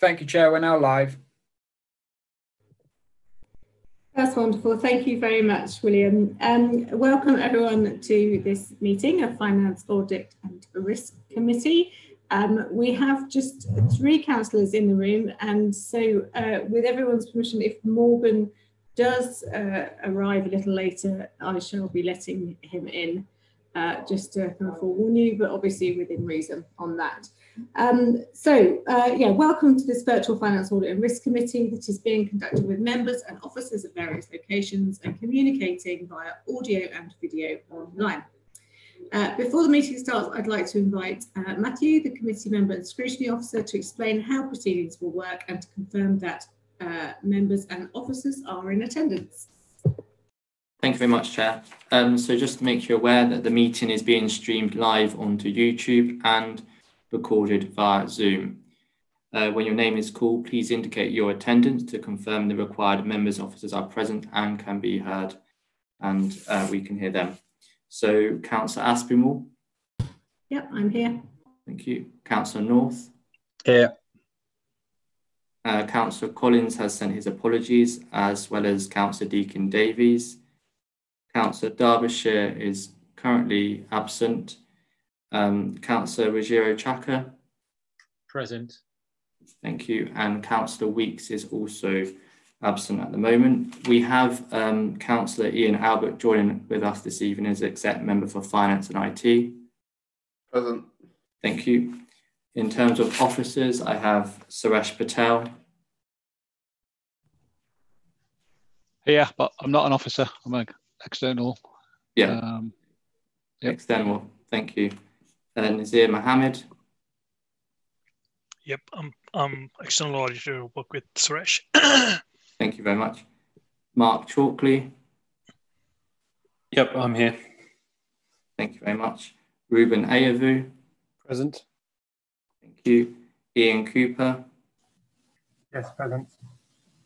Thank you, Chair. We're now live. That's wonderful. Thank you very much, William. Um, welcome everyone to this meeting of Finance Audit and Risk Committee. Um, we have just three councillors in the room and so uh, with everyone's permission, if Morgan does uh, arrive a little later, I shall be letting him in uh, just to kind of forewarn you, but obviously within reason on that. Um, so, uh, yeah, welcome to this virtual finance audit and risk committee that is being conducted with members and officers at various locations and communicating via audio and video online. Uh, before the meeting starts, I'd like to invite uh, Matthew, the committee member and scrutiny officer, to explain how proceedings will work and to confirm that uh, members and officers are in attendance. Thank you very much, Chair. Um, so just to make you aware that the meeting is being streamed live onto YouTube and recorded via Zoom. Uh, when your name is called, please indicate your attendance to confirm the required members officers are present and can be heard and uh, we can hear them. So Councillor Aspinwall. Yep, I'm here. Thank you. Councillor North. Here. Uh, Councillor Collins has sent his apologies as well as Councillor Deakin Davies. Councillor Derbyshire is currently absent um, Councillor Ruggiero Chaka. Present. Thank you. And Councillor Weeks is also absent at the moment. We have um, Councillor Ian Albert joining with us this evening as exec member for Finance and IT. Present. Thank you. In terms of officers, I have Suresh Patel. Yeah, but I'm not an officer. I'm an external. Yeah. Um, yep. External. Thank you and Nazir Mohammed. Yep, I'm, I'm external auditor, work with Suresh. Thank you very much. Mark Chalkley. Yep, I'm here. Thank you very much. Reuben Ayavoo. Present. Thank you. Ian Cooper. Yes, present.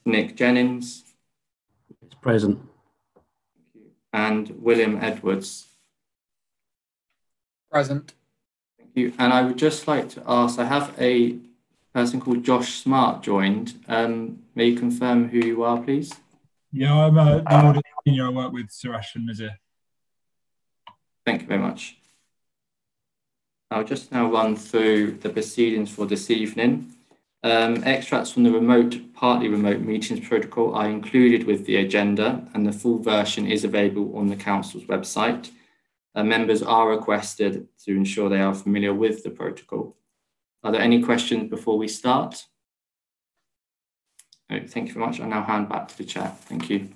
Nick Jennings. It's present. And William Edwards. Present Thank you. And I would just like to ask, I have a person called Josh Smart joined. Um, may you confirm who you are, please? Yeah, I'm uh, the senior. I work with Suresh and Nazir. Thank you very much. I'll just now run through the proceedings for this evening. Um, extracts from the remote, partly remote meetings protocol are included with the agenda and the full version is available on the Council's website uh, members are requested to ensure they are familiar with the protocol. Are there any questions before we start? Right, thank you very much. I now hand back to the chair. Thank you.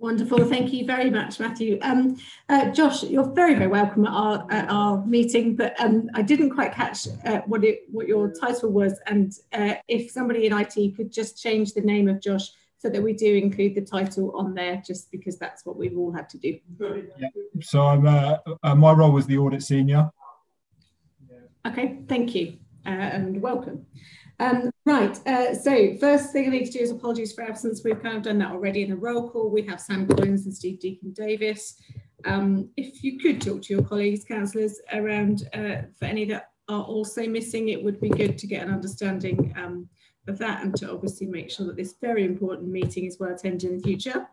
Wonderful. Thank you very much, Matthew. Um, uh, Josh, you're very, very welcome at our, at our meeting, but um, I didn't quite catch uh, what, it, what your title was. And uh, if somebody in IT could just change the name of Josh so that we do include the title on there just because that's what we've all had to do. Yeah. So I'm uh, uh, my role was the audit senior. Okay, thank you uh, and welcome. Um, right, uh, so first thing I need to do is apologies for absence. We've kind of done that already in the roll call. We have Sam Collins and Steve Deakin Davies. Um, if you could talk to your colleagues, councillors, around uh, for any that are also missing, it would be good to get an understanding um, of that and to obviously make sure that this very important meeting is well attended in the future.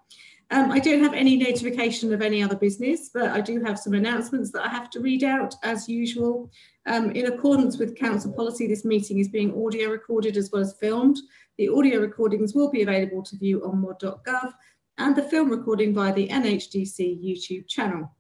Um, I don't have any notification of any other business, but I do have some announcements that I have to read out as usual. Um, in accordance with council policy, this meeting is being audio recorded as well as filmed. The audio recordings will be available to view on mod.gov and the film recording via the NHDC YouTube channel.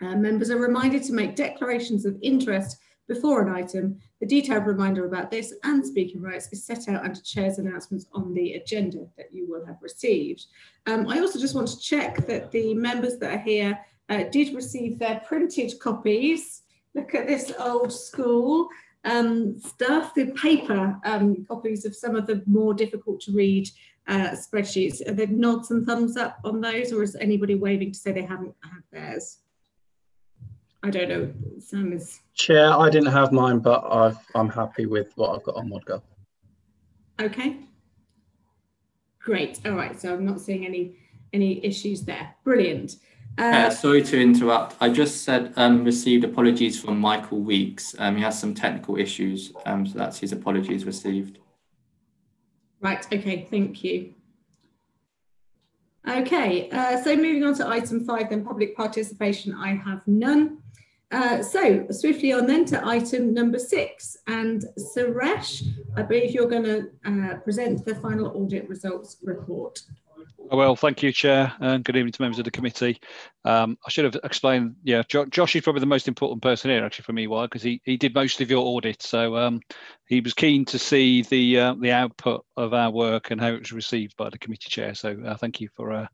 Uh, members are reminded to make declarations of interest before an item. The detailed reminder about this and speaking rights is set out under Chair's announcements on the agenda that you will have received. Um, I also just want to check that the members that are here uh, did receive their printed copies. Look at this old school um, stuff, the paper um, copies of some of the more difficult to read uh, spreadsheets. Are there nods and thumbs up on those, or is anybody waving to say they haven't had theirs? I don't know. Sam is. Chair, I didn't have mine, but i am happy with what I've got on ModGov. Okay. Great. All right. So I'm not seeing any any issues there. Brilliant. Uh, uh, sorry to interrupt. I just said um, received apologies from Michael Weeks. Um, he has some technical issues, um, so that's his apologies received. Right, okay, thank you. Okay, uh, so moving on to item five, then public participation, I have none. Uh, so swiftly on then to item number six. And Suresh, I believe you're going to uh, present the final audit results report. Well, thank you, Chair, and good evening to members of the committee. Um, I should have explained, yeah, jo Josh is probably the most important person here, actually, for me, why? Because he, he did most of your audit. So um, he was keen to see the uh, the output of our work and how it was received by the committee chair. So uh, thank you for uh,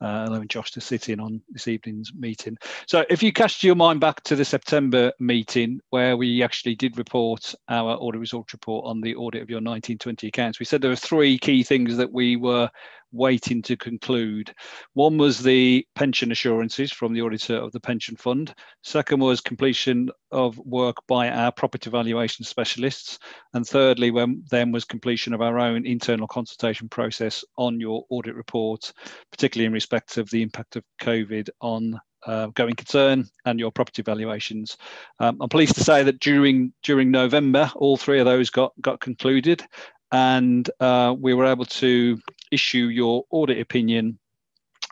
uh, allowing Josh to sit in on this evening's meeting. So if you cast your mind back to the September meeting where we actually did report our audit results report on the audit of your 1920 accounts, we said there were three key things that we were waiting to conclude. One was the pension assurances from the auditor of the pension fund. Second was completion of work by our property valuation specialists. And thirdly, when, then was completion of our own internal consultation process on your audit report, particularly in respect of the impact of COVID on uh, going concern and your property valuations. Um, I'm pleased to say that during during November, all three of those got got concluded, and uh, we were able to issue your audit opinion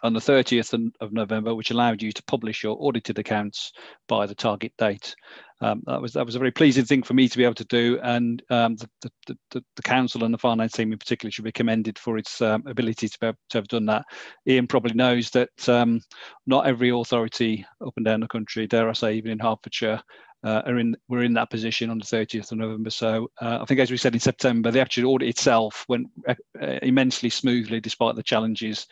on the 30th of November, which allowed you to publish your audited accounts by the target date. Um, that was that was a very pleasing thing for me to be able to do, and um, the, the, the, the, council and the finance team in particular should be commended for its um, ability to, have, to have done that. Ian probably knows that um, not every authority up and down the country, dare I say, even in Hertfordshire, uh, are in we're in that position on the 30th of November. So uh, I think, as we said in September, the actual audit itself went uh, immensely smoothly despite the challenges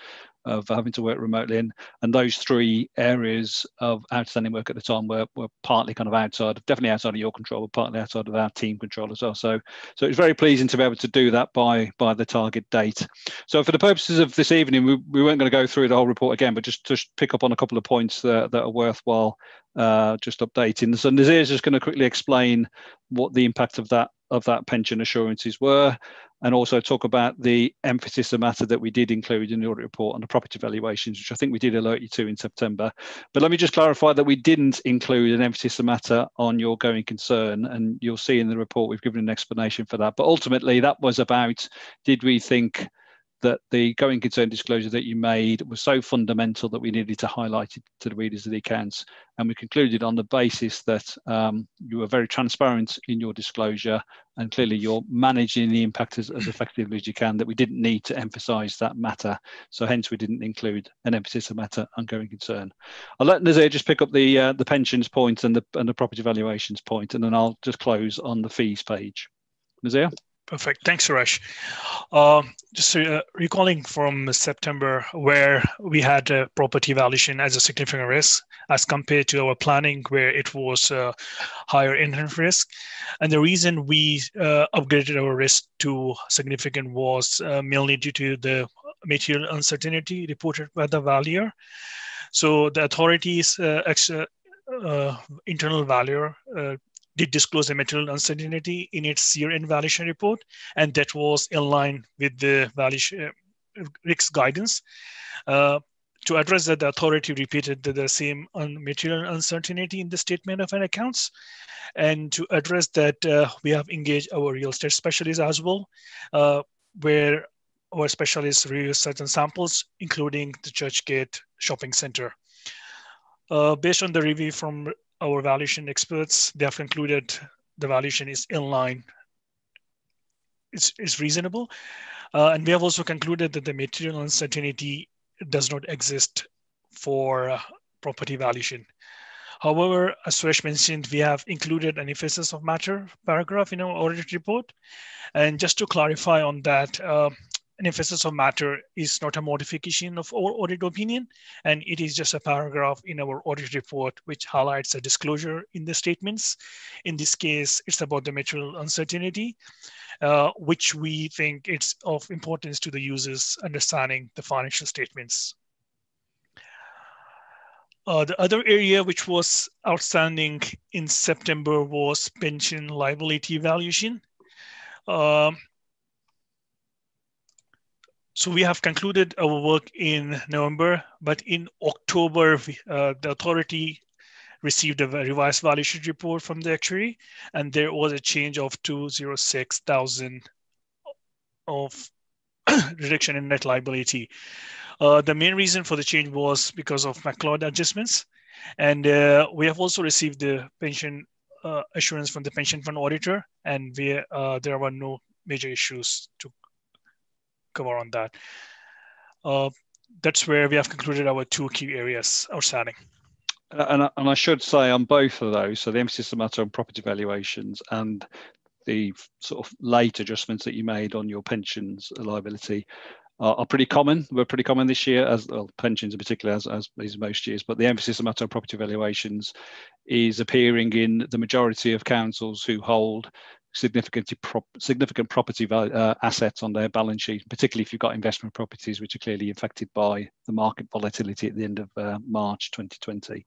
of having to work remotely. And, and those three areas of outstanding work at the time were, were partly kind of outside, definitely outside of your control, but partly outside of our team control as well. So, so it's very pleasing to be able to do that by, by the target date. So for the purposes of this evening, we, we weren't going to go through the whole report again, but just, just pick up on a couple of points that, that are worthwhile uh, just updating. So Nazir is just going to quickly explain what the impact of that of that pension assurances were, and also talk about the emphasis of matter that we did include in the audit report on the property valuations, which I think we did alert you to in September. But let me just clarify that we didn't include an emphasis of matter on your going concern, and you'll see in the report we've given an explanation for that. But ultimately, that was about did we think that the going concern disclosure that you made was so fundamental that we needed to highlight it to the readers of the accounts. And we concluded on the basis that um, you were very transparent in your disclosure and clearly you're managing the impact as, as effectively as you can, that we didn't need to emphasize that matter. So hence we didn't include an emphasis of matter on going concern. I'll let Nazir just pick up the uh, the pensions point and the, and the property valuations point, and then I'll just close on the fees page. Nazir? Perfect. Thanks, Suresh. Uh, just uh, recalling from September, where we had a property valuation as a significant risk as compared to our planning, where it was uh, higher inherent risk. And the reason we uh, upgraded our risk to significant was uh, mainly due to the material uncertainty reported by the valuer. So the authorities' uh, ex- internal valuer did disclose a material uncertainty in its year-end valuation report, and that was in line with the valuation uh, risk guidance. Uh, to address that, the authority repeated the, the same un material uncertainty in the statement of an accounts. And to address that, uh, we have engaged our real estate specialists as well, uh, where our specialists review certain samples, including the Churchgate Shopping Center. Uh, based on the review from our valuation experts, they have concluded the valuation is in line. It's, it's reasonable. Uh, and we have also concluded that the material uncertainty does not exist for uh, property valuation. However, as Suresh mentioned, we have included an emphasis of matter paragraph in our audit report. And just to clarify on that, uh, an emphasis of matter is not a modification of our audit opinion, and it is just a paragraph in our audit report which highlights a disclosure in the statements. In this case, it's about the material uncertainty, uh, which we think it's of importance to the users understanding the financial statements. Uh, the other area which was outstanding in September was pension liability valuation. Um, so we have concluded our work in November, but in October, uh, the authority received a revised valuation report from the actuary, and there was a change of 206,000 of reduction in net liability. Uh, the main reason for the change was because of McCloud adjustments. And uh, we have also received the pension uh, assurance from the pension fund auditor, and we, uh, there were no major issues to cover on that. Uh, that's where we have concluded our two key areas outstanding. And, and I should say on both of those, so the emphasis on matter on property valuations and the sort of late adjustments that you made on your pensions liability are, are pretty common. We're pretty common this year, as well, pensions in particular, as, as is most years. But the emphasis on matter on property valuations is appearing in the majority of councils who hold significant significant property value, uh, assets on their balance sheet, particularly if you've got investment properties which are clearly affected by the market volatility at the end of uh, March 2020.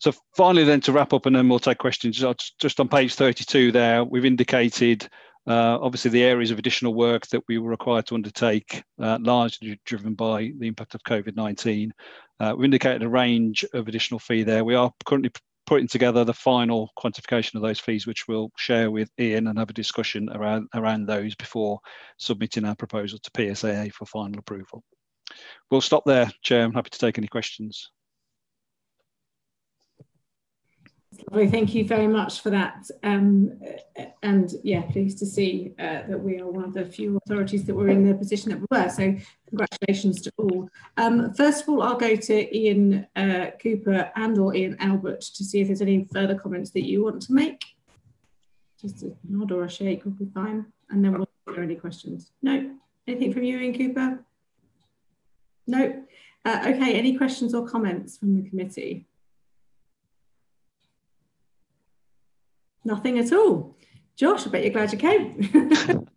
So finally, then to wrap up, and then we'll take questions. Just on page 32, there we've indicated uh, obviously the areas of additional work that we were required to undertake, uh, largely driven by the impact of COVID-19. Uh, we indicated a range of additional fee there. We are currently putting together the final quantification of those fees, which we'll share with Ian and have a discussion around, around those before submitting our proposal to PSAA for final approval. We'll stop there, Chair. I'm happy to take any questions. Lovely, thank you very much for that. Um, and yeah, pleased to see uh, that we are one of the few authorities that were in the position that we were. So congratulations to all. Um, first of all, I'll go to Ian uh, Cooper and or Ian Albert to see if there's any further comments that you want to make. Just a nod or a shake will be fine. And then we'll hear any questions. No, anything from you, Ian Cooper? No. Uh, okay, any questions or comments from the committee? Nothing at all. Josh, I bet you're glad you came.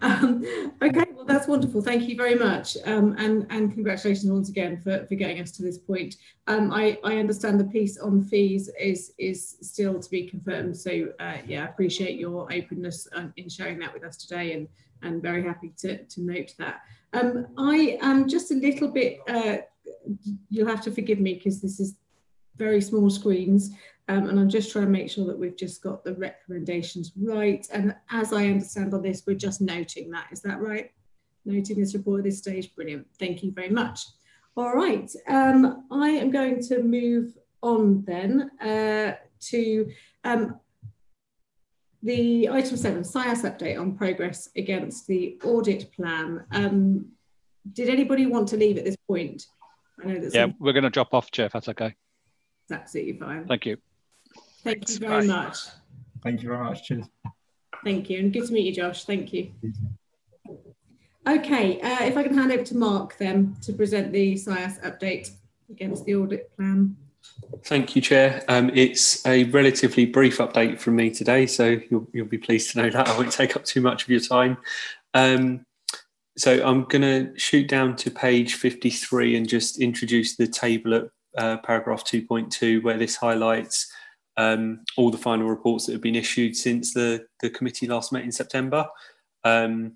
um, okay, well, that's wonderful. Thank you very much. Um, and, and congratulations once again for, for getting us to this point. Um, I, I understand the piece on fees is, is still to be confirmed. So, uh, yeah, I appreciate your openness in sharing that with us today and, and very happy to, to note that. Um, I am just a little bit, uh, you'll have to forgive me because this is very small screens. Um, and I'm just trying to make sure that we've just got the recommendations right. And as I understand on this, we're just noting that. Is that right? Noting this report at this stage. Brilliant. Thank you very much. All right. Um, I am going to move on then uh, to um, the item seven, SIAS update on progress against the audit plan. Um, did anybody want to leave at this point? I know that yeah, we're going to drop off, Chair, if that's okay. That's absolutely fine. Thank you. Thank Thanks. you very Bye. much. Thank you very much. Cheers. Thank you. And good to meet you, Josh. Thank you. Okay, uh, if I can hand over to Mark then to present the SIAS update against the audit plan. Thank you, Chair. Um, it's a relatively brief update from me today, so you'll, you'll, be pleased to know that I won't take up too much of your time. Um, so I'm going to shoot down to page 53 and just introduce the table at uh, paragraph 2.2, where this highlights um, all the final reports that have been issued since the, the committee last met in September. Um,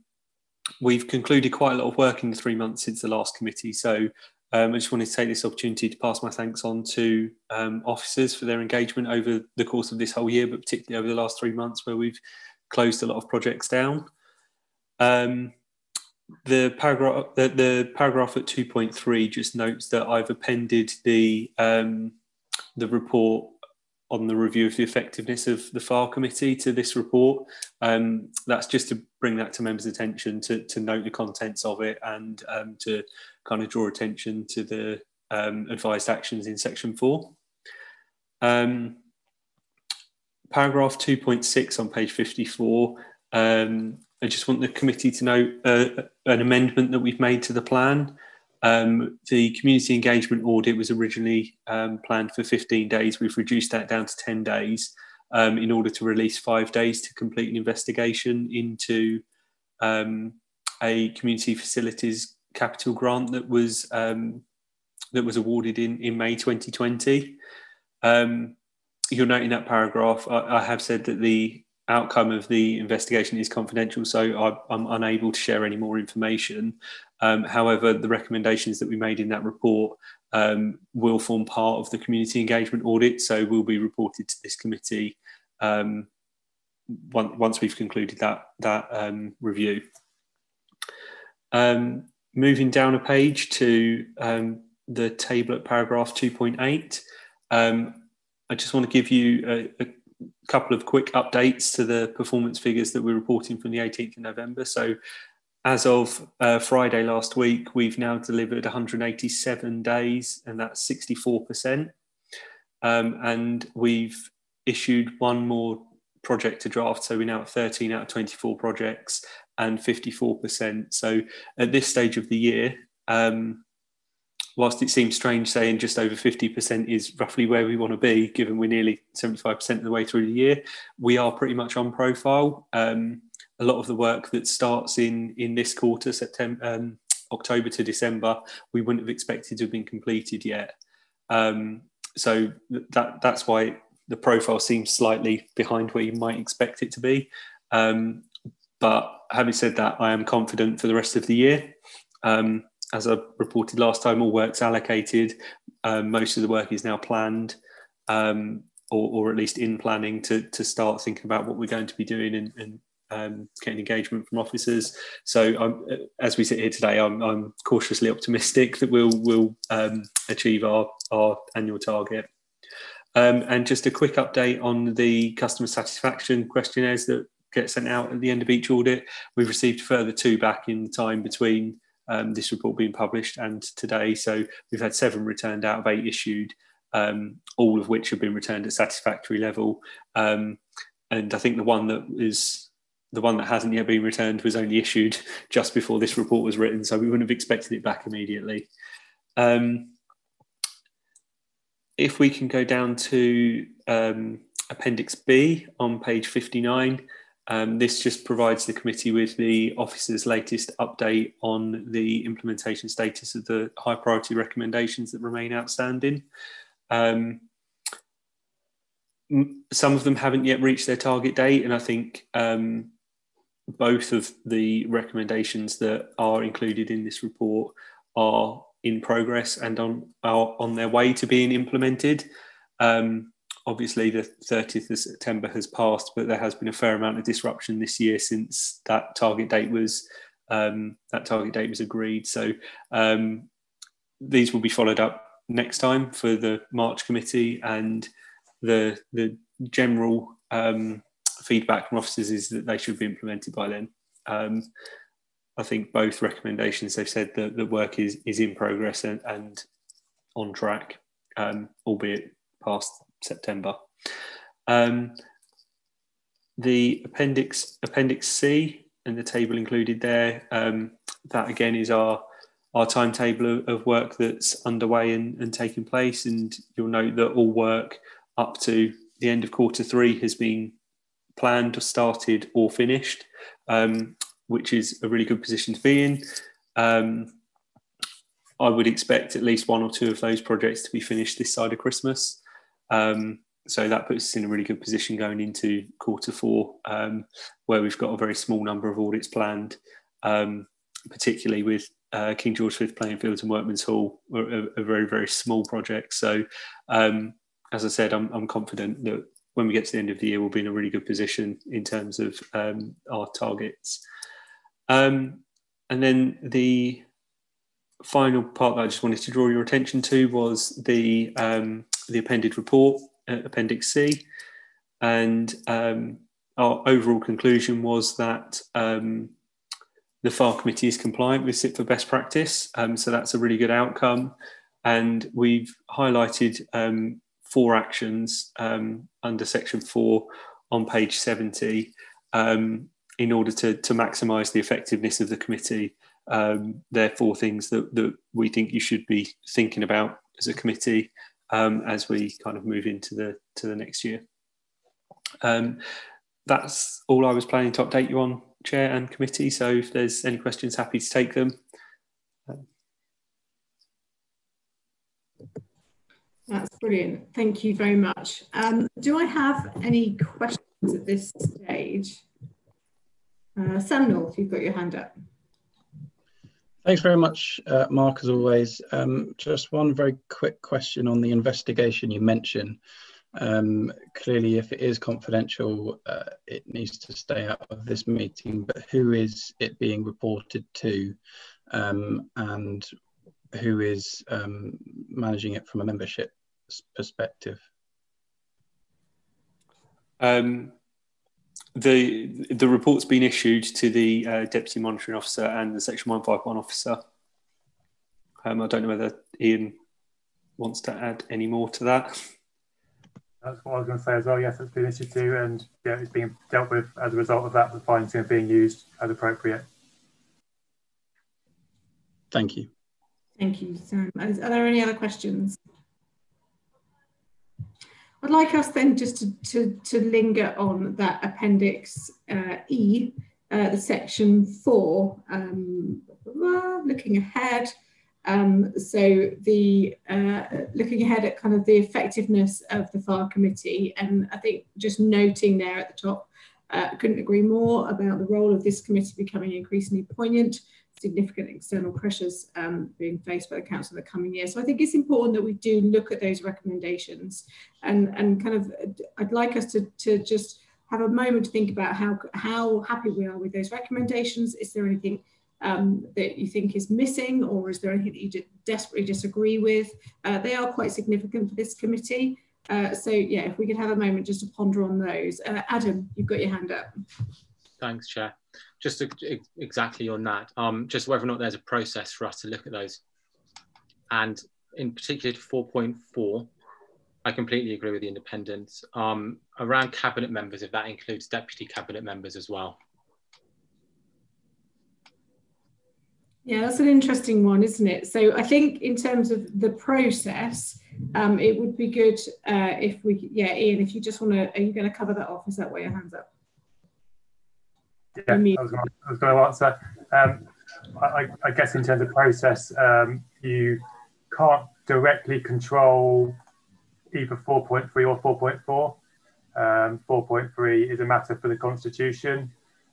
we've concluded quite a lot of work in the three months since the last committee. So um, I just wanted to take this opportunity to pass my thanks on to um, officers for their engagement over the course of this whole year, but particularly over the last three months where we've closed a lot of projects down. Um, the paragraph the, the paragraph at 2.3 just notes that I've appended the um, the report on the review of the effectiveness of the FAR committee to this report. Um, that's just to bring that to members' attention to, to note the contents of it and um, to kind of draw attention to the um, advised actions in section four. Um, paragraph 2.6 on page 54, um, I just want the committee to know uh, an amendment that we've made to the plan. Um, the community engagement audit was originally um, planned for 15 days. We've reduced that down to 10 days um, in order to release five days to complete an investigation into um, a community facilities capital grant that was um, that was awarded in, in May 2020. Um, you'll note in that paragraph, I, I have said that the outcome of the investigation is confidential, so I, am unable to share any more information. Um, however, the recommendations that we made in that report um, will form part of the community engagement audit, so will be reported to this committee um, once we've concluded that that um, review. Um, moving down a page to um, the table at paragraph 2.8, I just want to give you a, a couple of quick updates to the performance figures that we're reporting from the 18th of November. So as of uh, Friday last week, we've now delivered 187 days, and that's 64%. Um, and we've issued one more project to draft. So we're now at 13 out of 24 projects and 54%. So at this stage of the year, um, whilst it seems strange saying just over 50% is roughly where we want to be, given we're nearly 75% of the way through the year, we are pretty much on profile. Um, a lot of the work that starts in in this quarter, September, um, October to December, we wouldn't have expected to have been completed yet. Um, so that that's why the profile seems slightly behind where you might expect it to be. Um, but having said that, I am confident for the rest of the year. Um, as I reported last time, all work's allocated. Um, most of the work is now planned, um, or, or, at least in planning to, to start thinking about what we're going to be doing and, and um, getting engagement from officers. So, as we sit here today, I'm, I'm, cautiously optimistic that we'll, we'll um, achieve our, our annual target. Um, and just a quick update on the customer satisfaction questionnaires that get sent out at the end of each audit. We've received further two back in the time between um, this report being published and today. So we've had seven returned out of eight issued, um, all of which have been returned at satisfactory level. Um, and I think the one that is the one that hasn't yet been returned was only issued just before this report was written, so we wouldn't have expected it back immediately. Um, if we can go down to um, Appendix B on page 59, um, this just provides the committee with the officer's latest update on the implementation status of the high priority recommendations that remain outstanding. Um, some of them haven't yet reached their target date, and I think um, both of the recommendations that are included in this report are in progress and on are on their way to being implemented. Um, obviously, the 30th of September has passed, but there has been a fair amount of disruption this year since that target date was um, that target date was agreed. So um, these will be followed up next time for the March committee and the the general um, feedback from officers is that they should be implemented by then. Um, I think both recommendations they've said that the work is is in progress and, and on track, um, albeit past September. Um, the appendix appendix C and the table included there. Um, that again is our our timetable of, work that's underway and, and taking place, and you'll note that all work up to the end of quarter three has been planned, or started, or finished, um, which is a really good position to be in. Um, I would expect at least one or two of those projects to be finished this side of Christmas. Um, so that puts us in a really good position going into quarter four, um, where we've got a very small number of audits planned, um, particularly with uh, King George V playing fields and Workman's Hall, a, a very, very small project. So, um, as I said, I'm, I'm confident that when we get to the end of the year, we'll be in a really good position in terms of um, our targets. Um, and then the final part that I just wanted to draw your attention to was the the appended report, uh, Appendix C, and um, our overall conclusion was that um, the FAR committee is compliant with CIPFA best practice, um, so that's a really good outcome. And we've highlighted um, four actions um, under section four on page 70 um, in order to, to maximise the effectiveness of the committee. Um, therefore, things that, that we think you should be thinking about as a committee um, as we kind of move into the to the next year. Um, that's all I was planning to update you on, Chair and committee. So if there's any questions, happy to take them. That's brilliant. Thank you very much. Um, do I have any questions at this stage. Uh, Sam North, you've got your hand up. Thanks very much, uh, Mark, as always. Um, just one very quick question on the investigation you mentioned. Um, clearly, if it is confidential, uh, it needs to stay out of this meeting, but who is it being reported to um, and who is um, managing it from a membership perspective? Um, the the report's been issued to the uh, deputy monitoring officer and the section 151 officer. Um, I don't know whether Ian wants to add any more to that. That's what I was going to say as well. Yes, it's been issued to, and yeah, it's being dealt with as a result of that. The fines are being used as appropriate. Thank you. Thank you, Sam. Are there any other questions? I'd like us then just to, to, to linger on that Appendix uh, E, uh, the section four, um, looking ahead. Um, so the uh, looking ahead at kind of the effectiveness of the FAR committee, and I think just noting there at the top, uh, couldn't agree more about the role of this committee becoming increasingly poignant significant external pressures um, being faced by the council in the coming year. So I think it's important that we do look at those recommendations and, and kind of, I'd like us to, to just have a moment to think about how, how happy we are with those recommendations. Is there anything um, that you think is missing or is there anything that you desperately disagree with? Uh, they are quite significant for this committee. Uh, so yeah, if we could have a moment just to ponder on those. Uh, Adam, you've got your hand up. Thanks, Chair just to, exactly on that, um, just whether or not there's a process for us to look at those. And in particular, to 4.4, I completely agree with the independents. Um, around cabinet members, if that includes deputy cabinet members as well. Yeah, that's an interesting one, isn't it? So I think in terms of the process, um, it would be good uh, if we, yeah, Ian, if you just want to, are you going to cover that off? Is that why your hands up? Yeah, I was going to, I was going to answer. Um, I, I, guess in terms of process, um, you can't directly control either 4.3 or 4.4. Um, 4.3 is a matter for the Constitution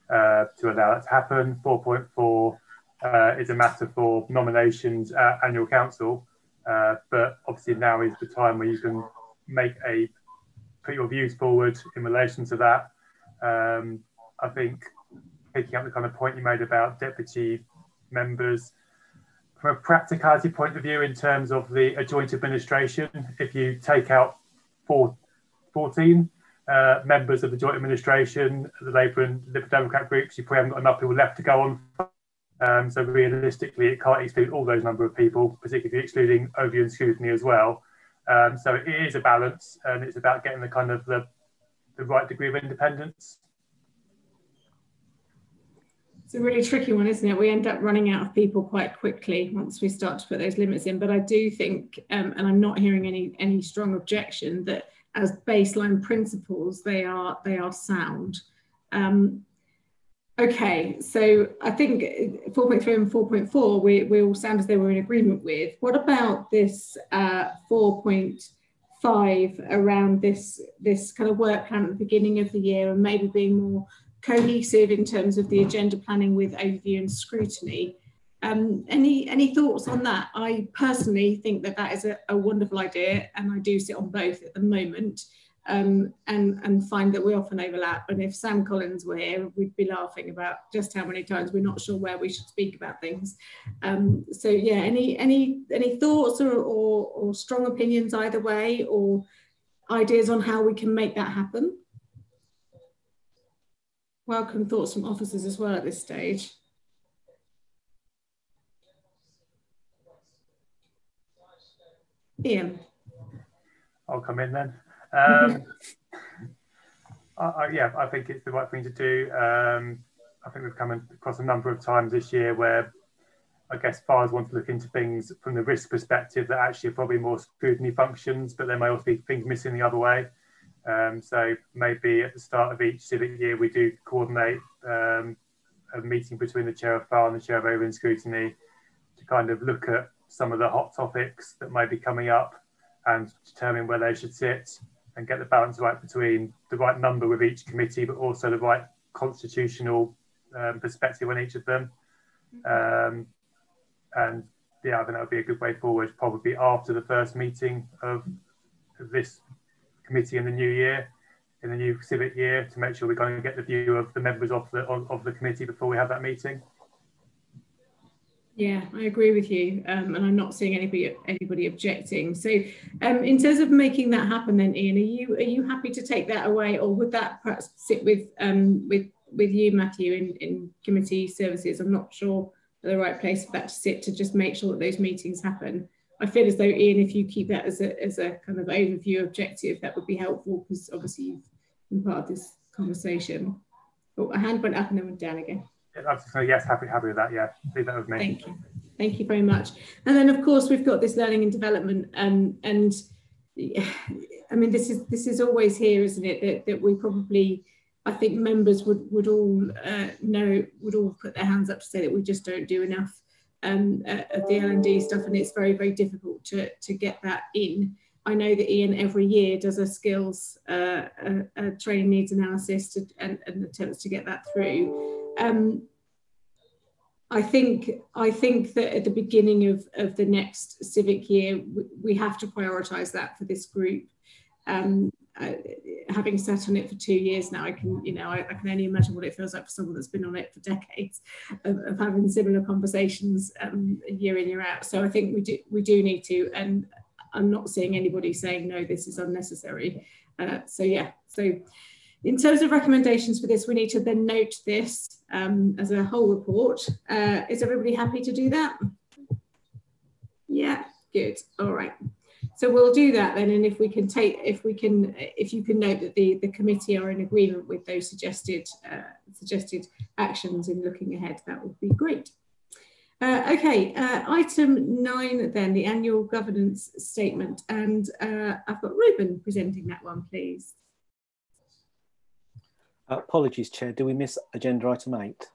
uh, to allow that to happen. 4.4 uh, is a matter for nominations at annual council. Uh, but obviously now is the time where you can make a put your views forward in relation to that. Um, I think picking up the kind of point you made about deputy members. From a practicality point of view, in terms of the joint administration, if you take out four, 14 uh, members of the joint administration, the Labour and Liberal Democrat groups, you probably haven't got enough people left to go on. Um, so realistically, it can't exclude all those number of people, particularly excluding overview and scrutiny as well. Um, so it is a balance, and it's about getting the kind of the, the right degree of independence it's a really tricky one, isn't it? We end up running out of people quite quickly once we start to put those limits in. But I do think, um, and I'm not hearing any any strong objection that as baseline principles they are they are sound. Um, okay, so I think 4.3 and 4.4 we we all sound as though we're in agreement with. What about this uh, 4.5 around this this kind of work plan at the beginning of the year and maybe being more cohesive in terms of the agenda planning with overview and scrutiny. Um, any any thoughts on that? I personally think that that is a, a wonderful idea, and I do sit on both at the moment, um, and and find that we often overlap. And if Sam Collins were here, we'd be laughing about just how many times we're not sure where we should speak about things. Um, so yeah, any any any thoughts or, or or strong opinions either way, or ideas on how we can make that happen? Welcome thoughts from officers as well at this stage. Ian. I'll come in then. Um, I, I, yeah, I think it's the right thing to do. Um, I think we've come across a number of times this year where I guess FARs want to look into things from the risk perspective that actually are probably more scrutiny functions, but there may also be things missing the other way. Um, so maybe at the start of each civic year, we do coordinate um, a meeting between the chair of FAR and the chair of Overview Scrutiny to kind of look at some of the hot topics that may be coming up and determine where they should sit. and get the balance right between the right number with each committee, but also the right constitutional um, perspective on each of them. Um, and yeah, I think that would be a good way forward, probably after the first meeting of this committee in the new year, in the new civic year, to make sure we're going to get the view of the members of the of, of the committee before we have that meeting. Yeah, I agree with you, um, and I'm not seeing anybody anybody objecting. So, um, in terms of making that happen, then Ian, are you are you happy to take that away, or would that perhaps sit with um, with with you, Matthew, in, in committee services? I'm not sure the right place for that to sit to just make sure that those meetings happen. I feel as though Ian, if you keep that as a as a kind of overview objective, that would be helpful because obviously you've been part of this conversation. Oh, a hand went up and then went down again. Yes, happy happy with that. Yeah, leave that with me. Thank you. Thank you very much. And then of course we've got this learning and development, um, and I mean this is this is always here, isn't it? That that we probably I think members would would all uh, know would all put their hands up to say that we just don't do enough um, of the L and D stuff, and it's very very difficult to to get that in. I know that Ian every year does a skills uh, a, a training needs analysis to, and, and attempts to get that through. Um, I think I think that at the beginning of, of the next civic year, we, we have to prioritise that for this group. Um, uh, having sat on it for two years now, I can you know I, I, can only imagine what it feels like for someone that's been on it for decades of, of having similar conversations um, year in year out. So I think we do we do need to, and I'm not seeing anybody saying no, this is unnecessary. Uh, so yeah, so in terms of recommendations for this, we need to then note this um, as a whole report. Uh, is everybody happy to do that? Yeah, good. All right. So we'll do that then, and if we can take, if we can, if you can note that the the committee are in agreement with those suggested uh, suggested actions in looking ahead, that would be great. Uh, okay, uh, item nine then, the annual governance statement, and uh, I've got Reuben presenting that one, please. Apologies, Chair. Do we miss agenda item eight?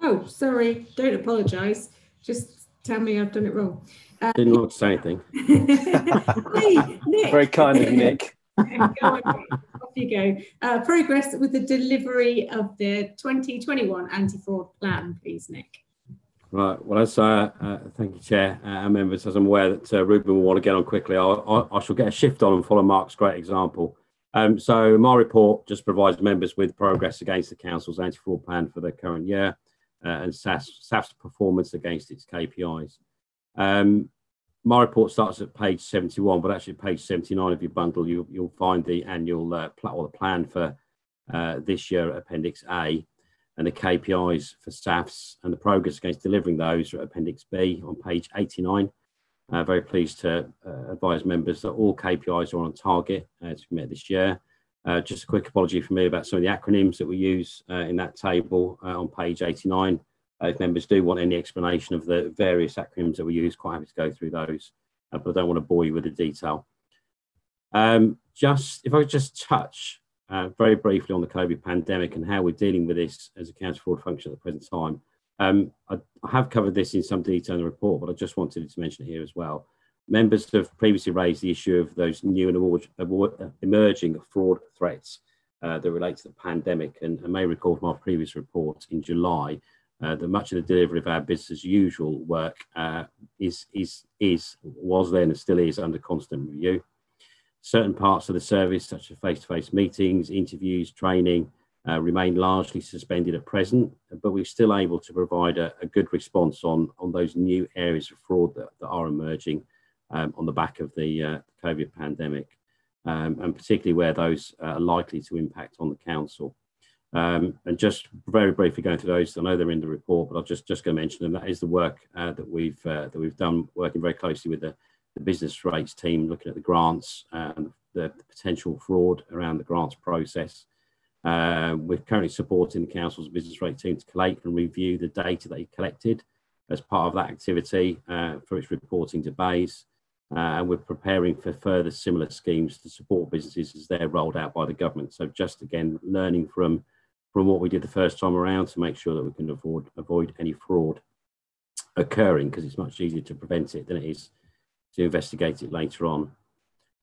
Oh, sorry. Don't apologise. Just tell me I've done it wrong. Uh, Didn't want to say anything. hey, Nick. Very kind of you, Nick. on, off you go. Uh, progress with the delivery of the 2021 anti-fraud plan, please, Nick. Right. Well, as uh, uh, thank you, Chair uh, and members. As I'm aware that uh, Reuben will want to get on quickly, I'll, I, I shall get a shift on and follow Mark's great example. Um, so my report just provides members with progress against the council's anti-fraud plan for the current year and SAFS, SAFS performance against its KPIs. Um, my report starts at page 71, but actually page 79 of your bundle, you, will find the annual uh, pl or the plan for uh, this year, Appendix A, and the KPIs for SAFS and the progress against delivering those are Appendix B on page 89. Uh, very pleased to uh, advise members that all KPIs are on target uh, to met this year. Uh, just a quick apology from me about some of the acronyms that we use uh, in that table uh, on page 89. if members do want any explanation of the various acronyms that we use, quite happy to go through those, but I don't want to bore you with the detail. Um, just if I could just touch very briefly on the COVID pandemic and how we're dealing with this as a counter fraud function at the present time. Um, I, I, have covered this in some detail in the report, but I just wanted to mention it here as well. Members have previously raised the issue of those new and emerging fraud threats uh, that relate to the pandemic. And may recall from our previous report in July uh, that much of the delivery of our business as usual work uh, is, is, is, was then and still is under constant review. Certain parts of the service, such as face to face meetings, interviews, training, uh, remain largely suspended at present, but we're still able to provide a, a good response on, on those new areas of fraud that, that are emerging um, on the back of the uh, COVID pandemic, um, and particularly where those are likely to impact on the council. Um, and just very briefly going through those, I know they're in the report, but I'll just just going to mention them. That is the work uh, that we've uh, that we've done, working very closely with the, the business rates team, looking at the grants and the, the potential fraud around the grants process. Uh, we're currently supporting the council's business rate team to collate and review the data they collected as part of that activity uh, for its reporting to BEIS. Uh, and we're preparing for further similar schemes to support businesses as they're rolled out by the government. So just again, learning from, from what we did the first time around to make sure that we can avoid, avoid any fraud occurring because it's much easier to prevent it than it is to investigate it later on.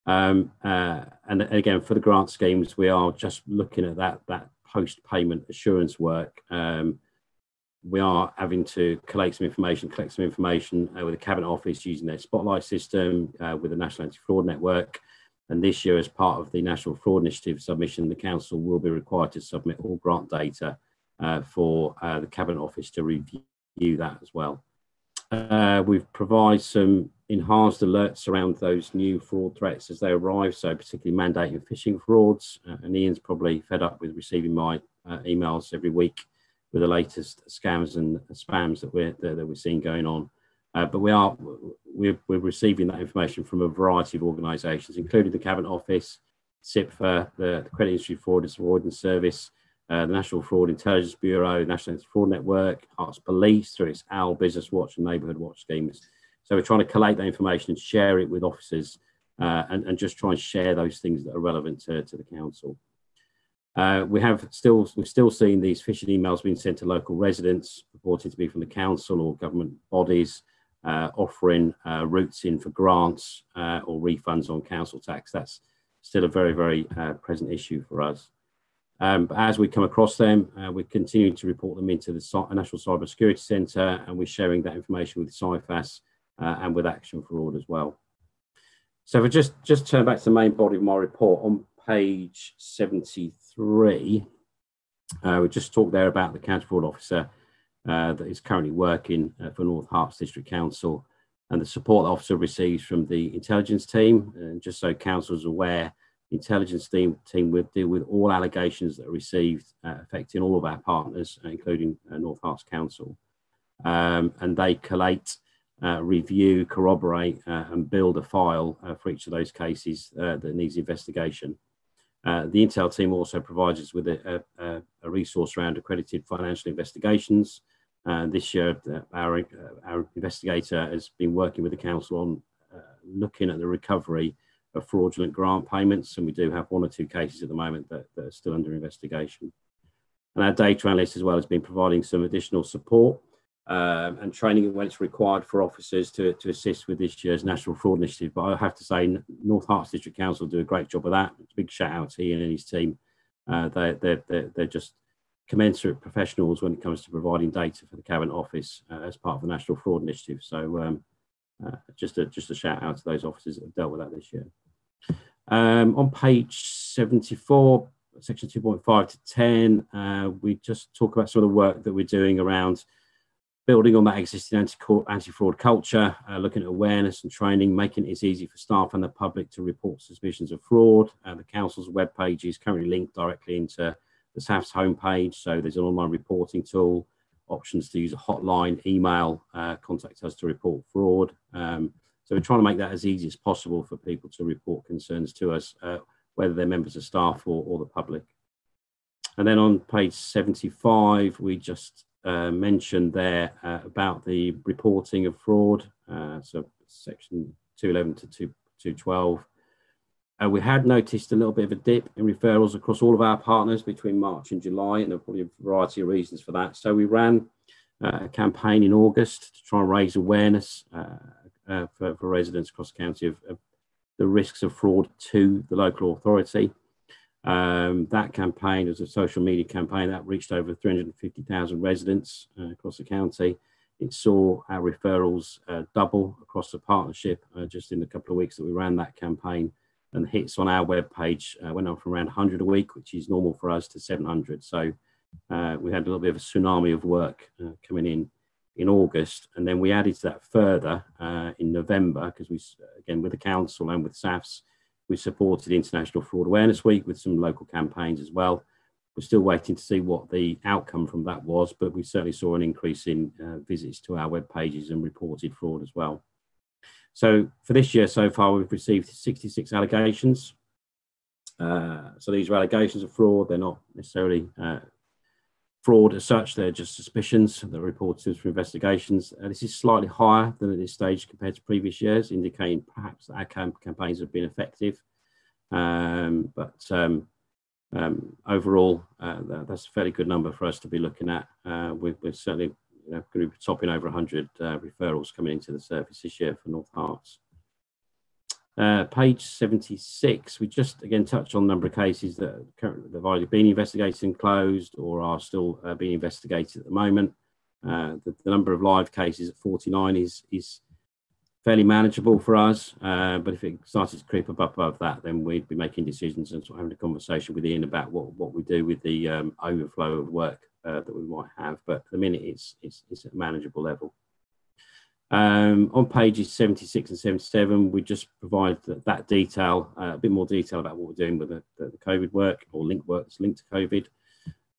Um, uh, and again, for the grant schemes, we are just looking at that that post-payment assurance work. Um, we are having to collate some information, collect some information uh, with the Cabinet Office using their Spotlight system uh, with the National Anti-Fraud Network. And this year, as part of the National Fraud Initiative submission, the Council will be required to submit all grant data uh, for uh, the Cabinet Office to review that as well. Uh, we've provided some enhanced alerts around those new fraud threats as they arrive, so particularly mandating phishing frauds. Uh, and Ian's probably fed up with receiving my emails every week with the latest scams and spams that we're that, that we're seeing going on. Uh, but we are we're, we're receiving that information from a variety of organisations, including the Cabinet Office, CIPFA, the, Credit Industry Fraud and Avoidance Service, uh, the National Fraud Intelligence Bureau, National Fraud Network, Herts Police through its OWL Business Watch and Neighbourhood Watch schemes. So we're trying to collate that information and share it with officers uh, and, and just try and share those things that are relevant to, to the council. Uh, we have still we've still seen these phishing emails being sent to local residents, reported to be from the council or government bodies, uh, offering uh, routes in for grants uh, or refunds on council tax. That's still a very very uh, present issue for us. Um, but as we come across them, uh, we're continuing to report them into the National Cyber Security Centre, and we're sharing that information with CIFAS and with Action Fraud as well. So if I just just turn back to the main body of my report on page 73, uh, we just talked there about the counter fraud officer uh, that is currently working uh, for North Herts District Council and the support the officer receives from the intelligence team. And just so council is aware, the intelligence team, team will deal with all allegations that are received uh, affecting all of our partners, including uh, North Herts Council. Um, and they collate uh, review, corroborate, uh, and build a file uh, for each of those cases that needs investigation. Uh, the Intel team also provides us with a, a, a resource around accredited financial investigations. Uh, this year, our, uh, our investigator has been working with the council on uh, looking at the recovery of fraudulent grant payments, and we do have one or two cases at the moment that, that are still under investigation. And our data analyst as well has been providing some additional support um, and training when it's required for officers to, to assist with this year's National Fraud Initiative. But I have to say, North Herts District Council do a great job of that. Big shout out to Ian and his team. Uh, they, they're, they're, they're just commensurate professionals when it comes to providing data for the Cabinet Office uh, as part of the National Fraud Initiative. So um, uh, just, a, just a shout out to those officers that have dealt with that this year. Um, on page 74, section 2.5 to 10, uh, we just talk about some of the work that we're doing around building on that existing anti-fraud culture, uh, looking at awareness and training, making it easy for staff and the public to report suspicions of fraud. Uh, the council's web page is currently linked directly into the SAFS homepage, so there's an online reporting tool, options to use a hotline, email, uh, contact us to report fraud. Um, so we're trying to make that as easy as possible for people to report concerns to us, uh, whether they're members of staff or, or the public. And then on page 75, we just uh, mentioned there uh, about the reporting of fraud, uh, so section 211 to 2, 212. Uh, we had noticed a little bit of a dip in referrals across all of our partners between March and July, and there are probably a variety of reasons for that. So we ran a campaign in August to try and raise awareness for, for, residents across the county of, of the risks of fraud to the local authority. Um, that campaign was a social media campaign that reached over 350,000 residents uh, across the county. It saw our referrals uh, double across the partnership uh, just in the couple of weeks that we ran that campaign. And hits on our webpage uh, went up from around 100 a week, which is normal for us, to 700. So uh, we had a little bit of a tsunami of work uh, coming in in August. And then we added to that further in November because we, again, with the council and with SAFS, we supported International Fraud Awareness Week with some local campaigns as well. We're still waiting to see what the outcome from that was, but we certainly saw an increase in uh, visits to our web pages and reported fraud as well. So for this year so far, we've received 66 allegations. Uh, so these are allegations of fraud. They're not necessarily uh, fraud as such. They're just suspicions that are reported through investigations. Uh, this is slightly higher than at this stage compared to previous years, indicating perhaps our camp campaigns have been effective. Um, but um, um, overall, uh, that, that's a fairly good number for us to be looking at. Uh, we're, we're, certainly you know, going to be topping over 100 uh, referrals coming into the service this year for North Herts. Uh, page 76, we just again touched on a number of cases that currently have either been investigated and closed or are still uh, being investigated at the moment. Uh, the, the, number of live cases at 49 is, is fairly manageable for us, uh, but if it started to creep up above that, then we'd be making decisions and sort of having a conversation with Ian about what, what we do with the um, overflow of work uh, that we might have. But at the minute, it's, it's, it's at a manageable level. Um, on pages 76 and 77, we just provide that, that detail, uh, a bit more detail about what we're doing with the, the, COVID work or link work that's linked to COVID.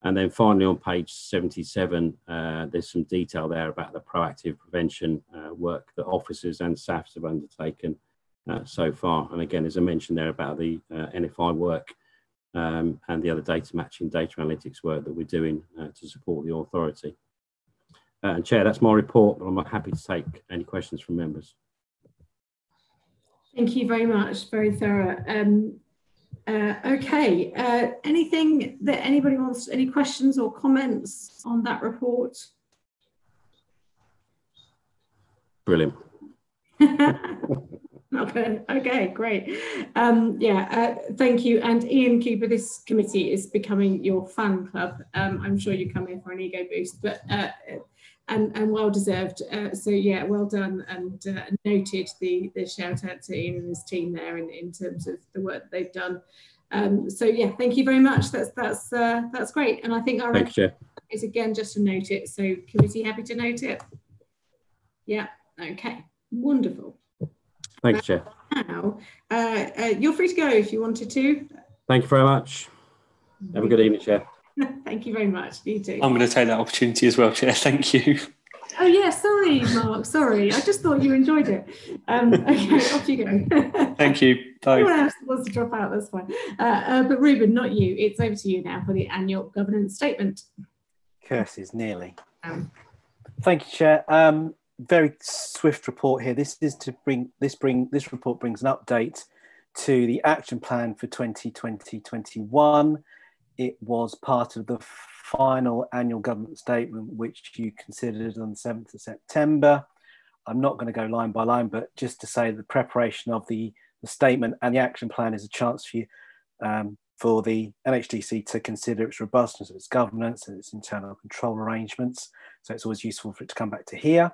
And then finally on page 77, uh, there's some detail there about the proactive prevention uh, work that officers and staffs have undertaken uh, so far. And again, as I mentioned there about the uh, NFI work um, and the other data matching, data analytics work that we're doing uh, to support the authority. Uh, and Chair, that's my report, but I'm happy to take any questions from members. Thank you very much. Very thorough. Um, uh, okay. Uh, anything that anybody wants, any questions or comments on that report? Brilliant. okay, okay, great. Um, yeah, uh, thank you. And Ian Cooper, this committee is becoming your fan club. Um, I'm sure you come here for an ego boost, but uh, and, and well deserved. Uh, so yeah, well done and uh, noted the the shout out to Ian and his team there in, in terms of the work they've done. Um, so yeah, thank you very much. That's that's uh, that's great. And I think our is again just to note it. So committee happy to note it. Yeah. Okay. Wonderful. Thanks, Chair. Now, uh, uh, you're free to go if you wanted to. Thank you very much. Have a good evening, Chair. Thank you very much. You too. I'm going to take that opportunity as well, Chair. Thank you. Oh yeah, sorry, Mark. Sorry, I just thought you enjoyed it. Um, okay, off you go. Thank you. Bye. Anyone else wants to drop out? That's fine. Uh, uh, but Reuben, not you. It's over to you now for the annual governance statement. Curses, nearly. Um, Thank you, Chair. Um, very swift report here. This is to bring this bring this report brings an update to the action plan for 2020-21 it was part of the final annual government statement, which you considered on the 7th of September. I'm not going to go line by line, but just to say the preparation of the, the statement and the action plan is a chance for you um, for the NHDC to consider its robustness of its governance and its internal control arrangements. So it's always useful for it to come back to here.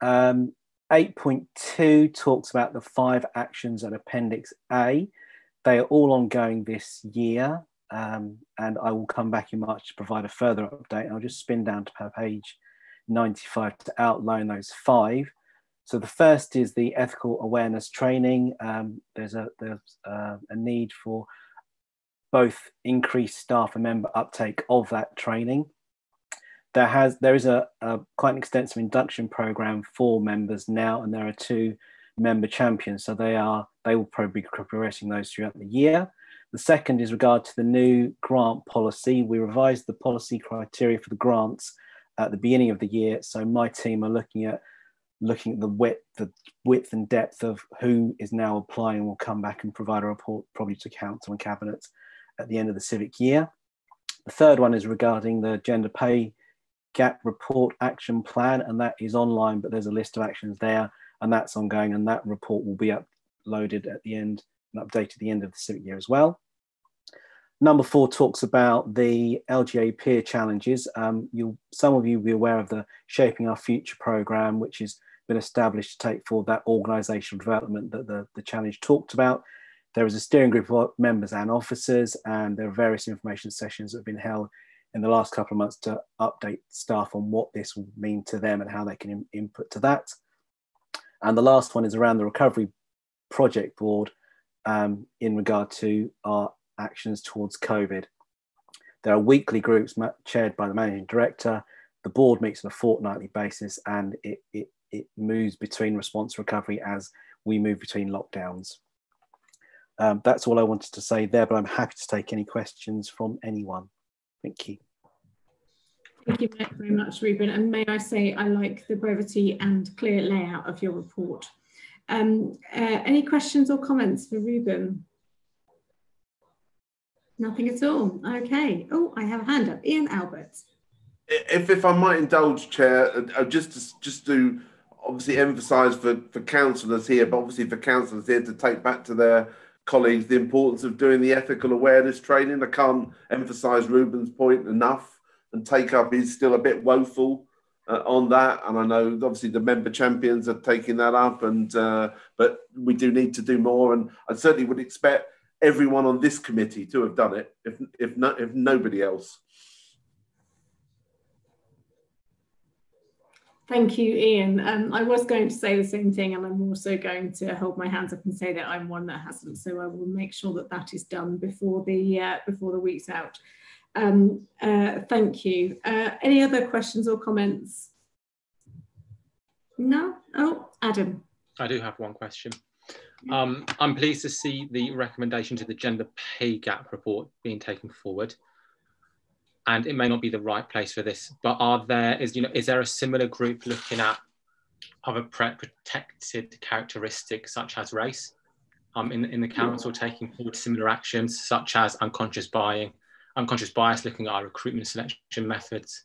Um, 8.2 talks about the five actions and Appendix A. They are all ongoing this year. Um, and I will come back in March to provide a further update. I'll just spin down to page 95 to outline those five. So the first is the ethical awareness training. Um, there's a there's uh, a need for both increased staff and member uptake of that training. There has there is a, a quite an extensive induction program for members now, and there are two member champions. So they are they will probably be progressing those throughout the year. The second is regard to the new grant policy. We revised the policy criteria for the grants at the beginning of the year. So my team are looking at looking at the width, the width and depth of who is now applying. We'll come back and provide a report probably to council and cabinet at the end of the civic year. The third one is regarding the gender pay gap report action plan, and that is online, but there's a list of actions there, and that's ongoing, and that report will be uploaded at the end and update at the end of the civic year as well. Number four talks about the LGA peer challenges. Um, some of you will be aware of the Shaping Our Future program, which has been established to take forward that organisational development that the, the challenge talked about. There is a steering group of members and officers, and there are various information sessions that have been held in the last couple of months to update staff on what this will mean to them and how they can input to that. And the last one is around the recovery project board, um, in regard to our actions towards COVID. There are weekly groups chaired by the managing director. The board meets on a fortnightly basis and it, it, it moves between response recovery as we move between lockdowns. Um, that's all I wanted to say there, but I'm happy to take any questions from anyone. Thank you. Thank you very much, Reuben. And may I say, I like the brevity and clear layout of your report. Um, uh, any questions or comments for Reuben? Nothing at all. Okay. Oh, I have a hand up. Ian Albert. If, if I might indulge, Chair, uh, uh just to, just to obviously emphasise for, for councillors here, but obviously for councillors here to take back to their colleagues the importance of doing the ethical awareness training. I can't emphasise Reuben's point enough, and take up is still a bit woeful uh, on that. And I know obviously the member champions are taking that up, and uh, but we do need to do more. And I certainly would expect everyone on this committee to have done it, if if not if nobody else. Thank you, Ian. Um, I was going to say the same thing, and I'm also going to hold my hands up and say that I'm one that hasn't. So I will make sure that that is done before the uh, before the week's out. Um, uh, thank you. Uh, any other questions or comments? No. Oh, Adam. I do have one question. Um, I'm pleased to see the recommendation to the gender pay gap report being taken forward and it may not be the right place for this, but are there is you know is there a similar group looking at other protected characteristics such as race um, in in the council taking forward similar actions such as unconscious buying, unconscious bias, looking at our recruitment selection methods?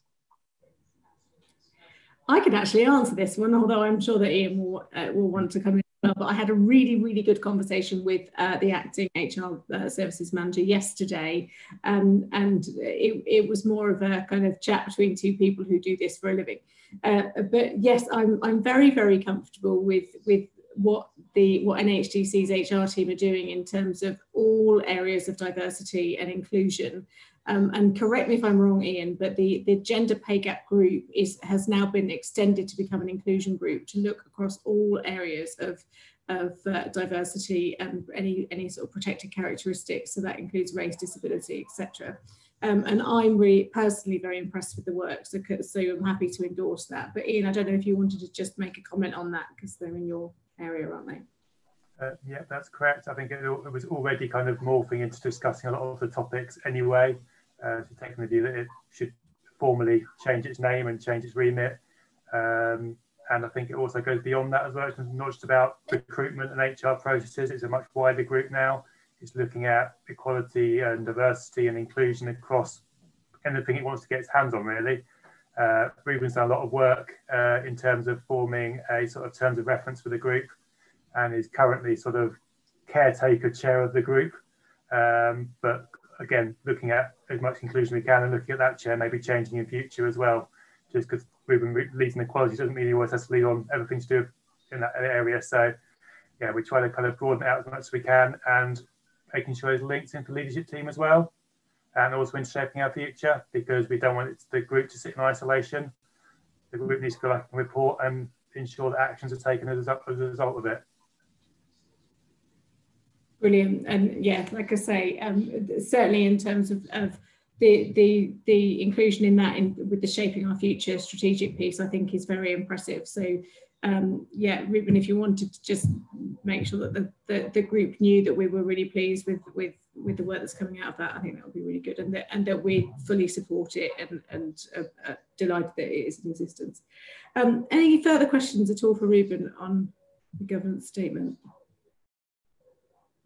I can actually answer this one, although I'm sure that Ian will, uh, will want to come in but I had a really, really good conversation with uh, the acting HR uh, services manager yesterday. Um, and it, it, was more of a kind of chat between two people who do this for a living. Uh, but yes, I'm, I'm very, very comfortable with, with what the what NHDC's HR team are doing in terms of all areas of diversity and inclusion. Um, and correct me if I'm wrong, Ian, but the, the gender pay gap group is has now been extended to become an inclusion group to look across all areas of, of uh, diversity and any, any sort of protected characteristics. So that includes race, disability, etc. Um, and I'm really personally very impressed with the work, so, so I'm happy to endorse that. But Ian, I don't know if you wanted to just make a comment on that because they're in your area, aren't they? Uh, yeah, that's correct. I think it, it, was already kind of morphing into discussing a lot of the topics anyway uh, to taking the view that it should formally change its name and change its remit. Um, and I think it also goes beyond that as well. It's not just about recruitment and HR processes, it's a much wider group now. It's looking at equality and diversity and inclusion across anything it wants to get its hands on, really. Uh, Reuben's done a lot of work uh, in terms of forming a sort of terms of reference for the group and is currently sort of caretaker chair of the group. Um, but again, looking at as much inclusion we can and looking at that chair maybe changing in future as well. Just because Reuben leads in equality doesn't mean he always has to lead on everything to do in that area. So yeah, we try to kind of broaden it out as much as we can and making sure there's links into the leadership team as well. And also in shaping our future because we don't want it, the group to sit in isolation. The group needs to go back and report and ensure that actions are taken as a, as a result of it. Brilliant. And yeah, like I say, um, certainly in terms of, of the, the, the inclusion in that in, with the shaping our future strategic piece, I think is very impressive. So um, yeah, Reuben, if you wanted to just make sure that the, the, the, group knew that we were really pleased with, with, with the work that's coming out of that, I think that would be really good and that, and that we fully support it and, and delighted that it is in existence. Um, any further questions at all for Reuben on the governance statement?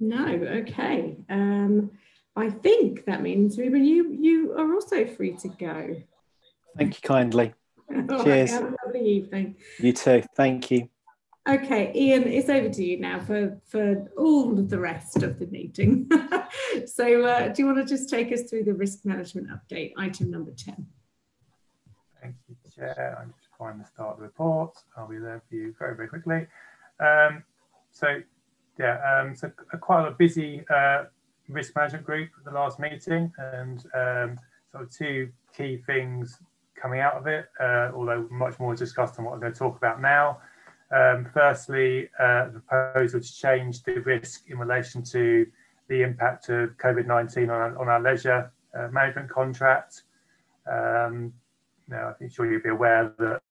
No, okay. Um, I think that means Ruben, you you are also free to go. Thank you kindly. Cheers. Right, have a lovely evening. You too. Thank you. Okay, Ian, it's over to you now for, for all of the rest of the meeting. so uh, do you want to just take us through the risk management update, item number 10? Thank you, Chair. I'm just trying to start the report. I'll be there for you very, very quickly. Um, so yeah, um, so quite a busy uh, risk management group at the last meeting, and um, sort of two key things coming out of it, uh, although much more discussed on what I'm going to talk about now. Um, firstly, uh, the proposal to change the risk in relation to the impact of COVID-19 on, our, on our leisure uh, management contract. Um, now, I'm sure you'll be aware that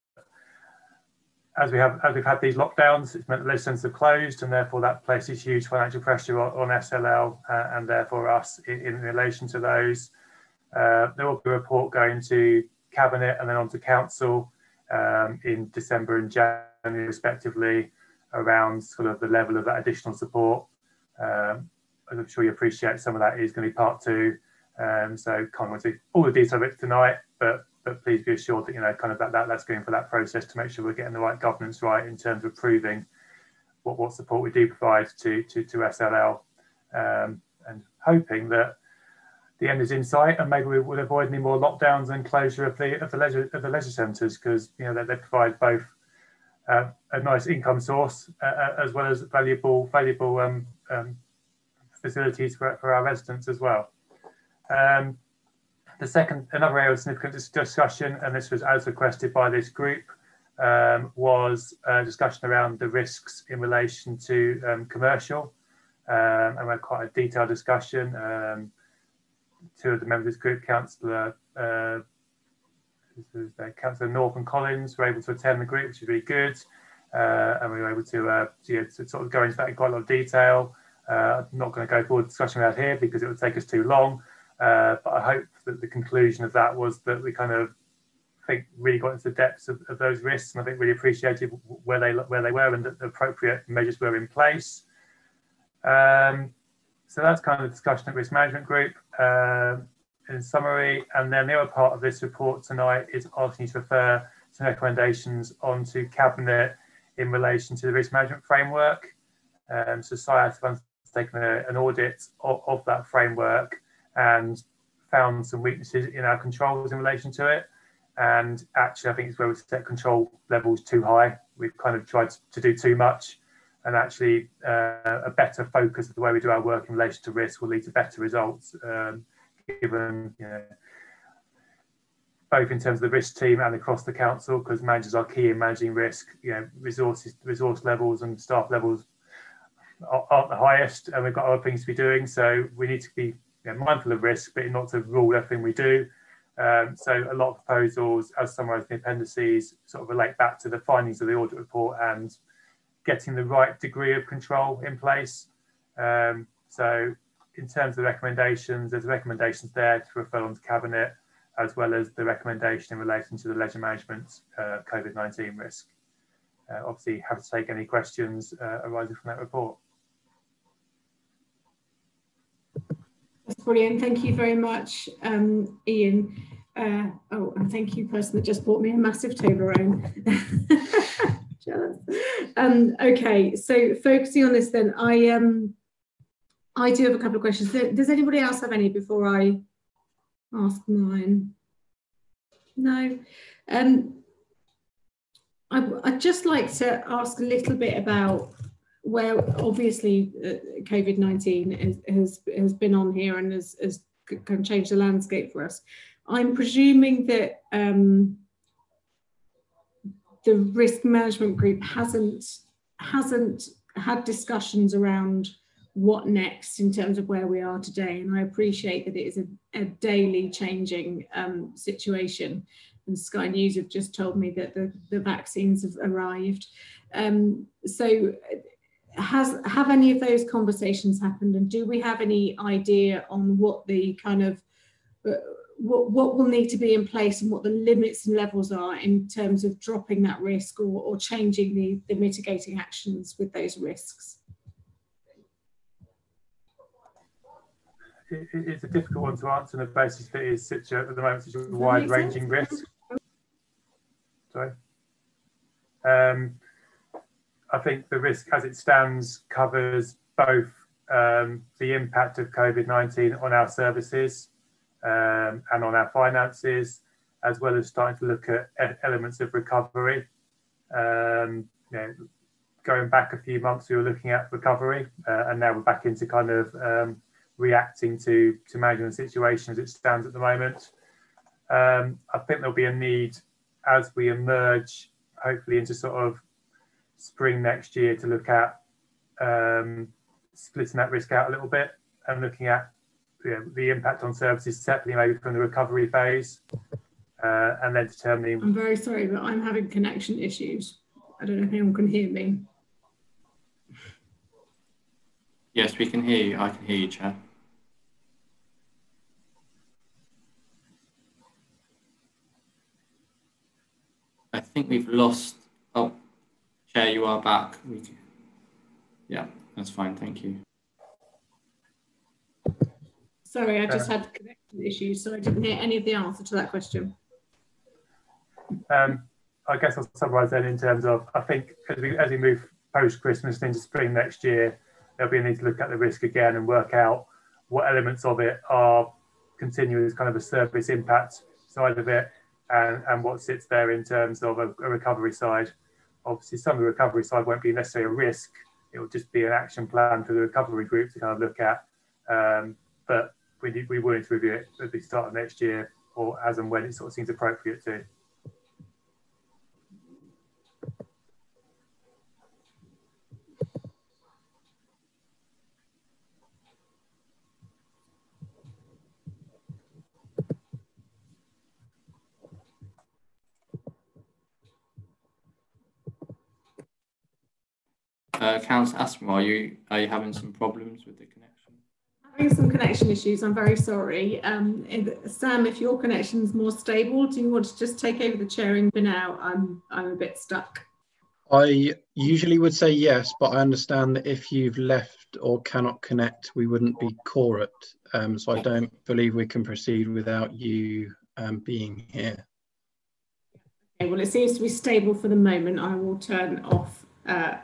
as we have as we've had these lockdowns, it's meant the leisure centres have closed, and therefore that places huge financial pressure on, on SLL uh, and therefore us in, in, relation to those. Uh, there will be a report going to cabinet and then on to council um, in December and January respectively around sort of the level of that additional support. Um, I'm sure you appreciate some of that is going to be part two. Um, so can't into all the detail of it tonight, but but please be assured that you know kind of that, that that's going for that process to make sure we're getting the right governance right in terms of proving what, what support we do provide to to, to SLL um, and hoping that the end is in sight and maybe we will avoid any more lockdowns and closure of the of the leisure of the leisure centres because you know they, they provide both uh, a nice income source uh, uh, as well as valuable valuable um, um, facilities for, for our residents as well. Um, the second, another area of significant discussion, and this was as requested by this group, um, was a discussion around the risks in relation to um, commercial. Um, and we had quite a detailed discussion. Two of the members of this group, Councillor uh, Councillor North and Collins, were able to attend the group, which is really good. Uh, and we were able to, uh, to, to, sort of go into that in quite a lot of detail. Uh, I'm not going to go forward discussion about here because it would take us too long. Uh, but I hope that the conclusion of that was that we kind of think really got into the depths of, of those risks, and I think really appreciated where they where they were and that the appropriate measures were in place. Um, so that's kind of the discussion at risk management group um, in summary. And then the other part of this report tonight is asking you to refer some recommendations onto cabinet in relation to the risk management framework. Um, so SIAS have taken a, an audit of, of that framework and found some weaknesses in our controls in relation to it. And actually, I think it's where we set control levels too high. We've kind of tried to do too much. And actually, uh, a better focus of the way we do our work in relation to risk will lead to better results, um, given you know, both in terms of the risk team and across the council, because managers are key in managing risk. You know, resources, resource levels, and staff levels aren't the highest, and we've got other things to be doing. So we need to be you know, mindful of risk, but not to rule everything we do. Um, so a lot of proposals, as summarised in the appendices, sort of relate back to the findings of the audit report and getting the right degree of control in place. Um, so in terms of the recommendations, there's recommendations there to refer on to cabinet, as well as the recommendation in relation to the leisure management uh, COVID-19 risk. Uh, obviously, have to take any questions uh, arising from that report. That's brilliant. Thank you very much, um, Ian. Uh, oh, and thank you, person that just bought me a massive Toblerone. Jealous. Um, okay, so focusing on this, then I um, I do have a couple of questions. Does anybody else have any before I ask mine? No. Um, I, I'd just like to ask a little bit about where obviously uh, COVID 19 has, has been on here and has, has kind of changed the landscape for us. I'm presuming that um, the risk management group hasn't hasn't had discussions around what next in terms of where we are today. And I appreciate that it is a, a daily changing um, situation. And Sky News have just told me that the, the vaccines have arrived. Um, so has have any of those conversations happened and do we have any idea on what the kind of uh, what, what will need to be in place and what the limits and levels are in terms of dropping that risk or, or changing the, the mitigating actions with those risks? It, it's a difficult one to answer on the basis that it is such a, at the moment such a wide ranging risk. Sorry? Um, I think the risk as it stands covers both um, the impact of COVID 19 on our services um, and on our finances, as well as starting to look at elements of recovery. Um, you know, going back a few months, we were looking at recovery, uh, and now we're back into kind of um, reacting to, to managing the situation as it stands at the moment. Um, I think there'll be a need as we emerge, hopefully, into sort of spring next year to look at um, splitting that risk out a little bit and looking at you know, the impact on services separately, maybe from the recovery phase, uh, and then determining. I'm very sorry, but I'm having connection issues. I don't know if anyone can hear me. Yes, we can hear you. I can hear you, Chair. I think we've lost. Oh, Chair, you are back. We Yeah, that's fine. Thank you. Sorry, I just had connection issues, so I didn't hear any of the answer to that question. Um, I guess I'll summarise then in terms of I think as we as we move post Christmas into spring next year, there'll be a need to look at the risk again and work out what elements of it are continuous kind of a service impact side of it and, and what sits there in terms of a, a recovery side. Obviously, some of the recovery side won't be necessarily a risk. It will just be an action plan for the recovery group to kind of look at. Um, but we, we will need to review it at the start of next year or as and when it sort of seems appropriate to. Uh, Councillor Aspinall, are you are you having some problems with the connection? Having some connection issues. I'm very sorry. Um, if, Sam, if your connection's more stable, do you want to just take over the chairing for now? I'm I'm a bit stuck. I usually would say yes, but I understand that if you've left or cannot connect, we wouldn't be quorate. Um, so I don't believe we can proceed without you um, being here. Okay, well, it seems to be stable for the moment. I will turn off uh,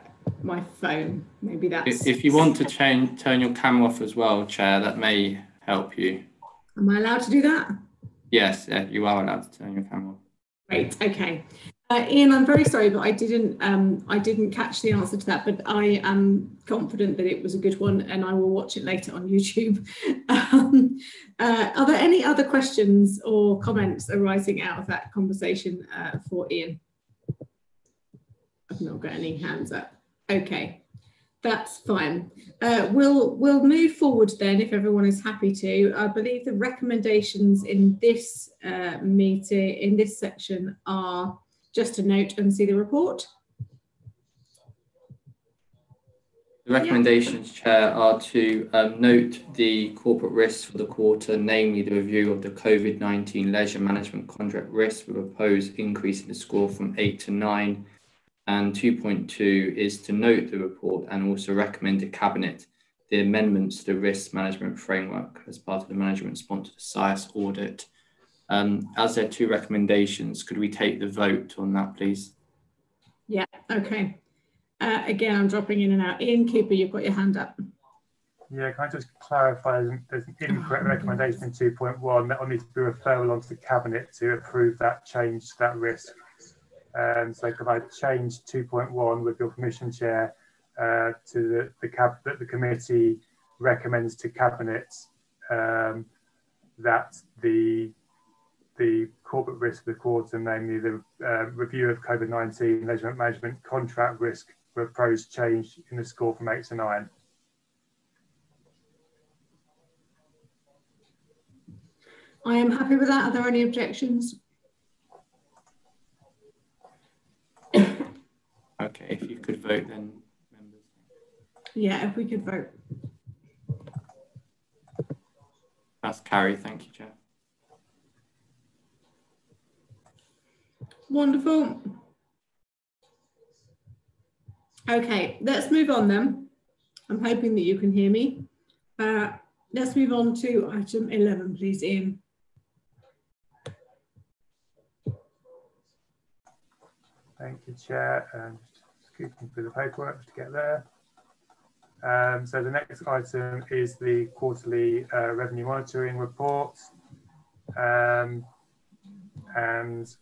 my phone. Maybe that's. If you want to change, turn your camera off as well, Chair, that may help you. Am I allowed to do that? Yes, yeah, you are allowed to turn your camera off. Great. Okay. Uh, Ian, I'm very sorry, but I didn't. Um, I didn't catch the answer to that. But I am confident that it was a good one, and I will watch it later on YouTube. um, uh, are there any other questions or comments arising out of that conversation uh, for Ian? I've not got any hands up. Okay, that's fine. Uh, we'll we'll move forward then if everyone is happy to. I believe the recommendations in this uh, meeting in this section are just to note and see the report. The recommendations, yeah. Chair, are to um, note the corporate risks for the quarter, namely the review of the COVID 19 leisure management contract risk with a proposed increase in the score from 8 to 9 and 2.2 is to note the report and also recommend to Cabinet the amendments to the risk management framework as part of the management response to the SIAS audit. Um, as there are two recommendations, could we take the vote on that, please? Yeah, okay. Uh, again, I'm dropping in and out. Ian Cooper, you've got your hand up. Yeah, can I just clarify? There's an incorrect recommendation in 2.1 that will need to be referral onto the Cabinet to approve that change to that risk. Um, so could I change 2.1 with your permission, Chair, uh, to the, the that the committee recommends to cabinet um, that the the corporate risk of the quarter, namely the uh, review of COVID-19 measurement management contract risk were proposed change in the score from eight to nine. I am happy with that. Are there any objections? Okay, if you could vote then, members. Yeah, if we could vote. That's carried. Thank you, Chair. Wonderful. Okay, let's move on then. I'm hoping that you can hear me. Uh, let's move on to item 11, please, Ian. Thank you, Chair. Um, scooping through the paperwork to get there. Um, so the next item is the quarterly uh, revenue monitoring report. Um, and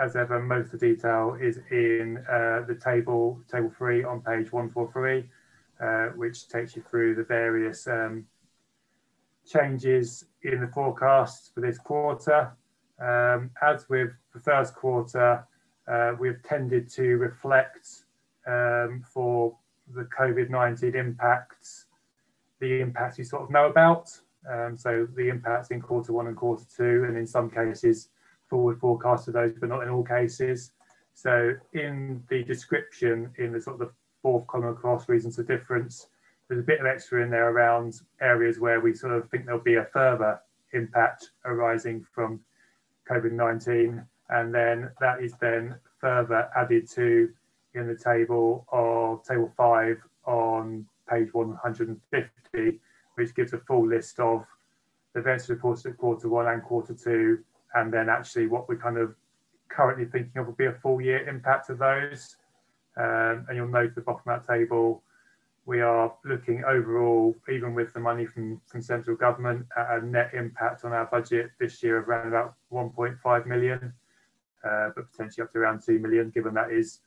as ever, most of the detail is in uh, the table, table three on page 143, uh, which takes you through the various um, changes in the forecasts for this quarter. Um, as with the first quarter, uh, we've tended to reflect um, for the COVID-19 impacts, the impacts you sort of know about. Um, so the impacts in quarter one and quarter two, and in some cases, forward forecast of those, but not in all cases. So in the description, in the sort of the fourth column across reasons of difference, there's a bit of extra in there around areas where we sort of think there'll be a further impact arising from COVID-19. And then that is then further added to in the table of table five on page 150, which gives a full list of the events reported at quarter one and quarter two, and then actually what we're kind of currently thinking of will be a full year impact of those. Um, and you'll note at the bottom of that table, we are looking overall, even with the money from, from central government, at a net impact on our budget this year of around about 1.5 million, uh, but potentially up to around 2 million, given that is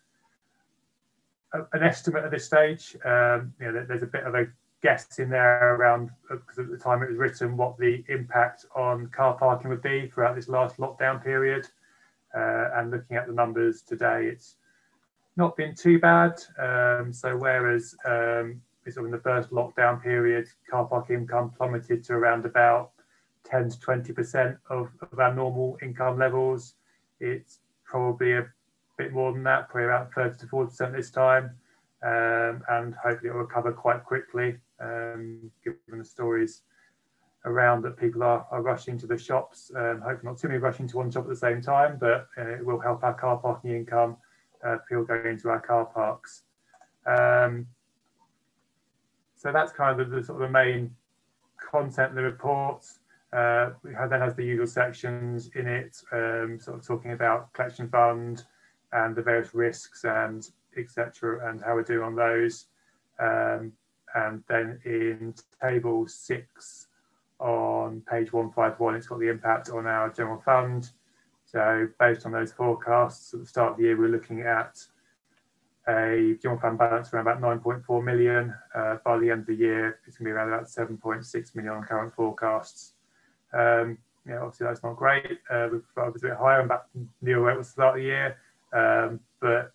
an estimate at this stage. Um, you know, there's a bit of a guess in there around, because at the time it was written, what the impact on car parking would be throughout this last lockdown period. Uh, and looking at the numbers today, it's not been too bad. Um, so whereas um, sort of in the first lockdown period, car park income plummeted to around about 10 to 20% of, of our normal income levels, it's probably a bit more than that, probably about 30 to 40% this time. Um, and hopefully it will recover quite quickly, um, given the stories around that people are, are rushing to the shops. Um, hopefully not too many rushing to one shop at the same time, but uh, it will help our car parking income uh, people going into our car parks. Um, so that's kind of the, the, sort of the main content of the report. Uh, then has the usual sections in it, um, sort of talking about collection fund and the various risks and etc. and how we're doing on those. Um, and then in table six on page 151, it's got the impact on our general fund. So based on those forecasts at the start of the year, we're looking at a general fund balance around about 9.4 million. Uh, by the end of the year, it's going to be around about 7.6 million on current forecasts. Um, yeah, obviously that's not great. Uh, we thought it was a bit higher and back near where it was the start of the year, um, but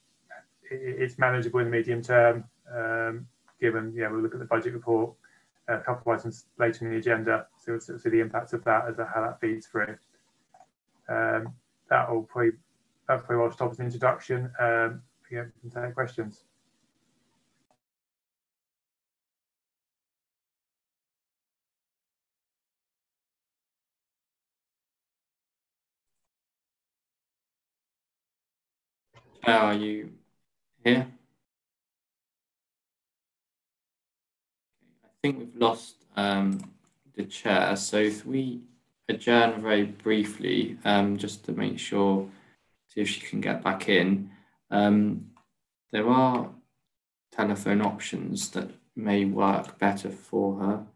it, it's manageable in the medium term. Um, given, yeah, we'll look at the budget report a couple of items later in the agenda, so we'll see the impact of that as how that feeds through. Um, that'll probably that's probably what stop as an introduction. Um, yeah, we can take questions. How are you here? I think we've lost um, the chair. So if we adjourn very briefly, um, just to make sure, see if she can get back in. Um, there are telephone options that may work better for her.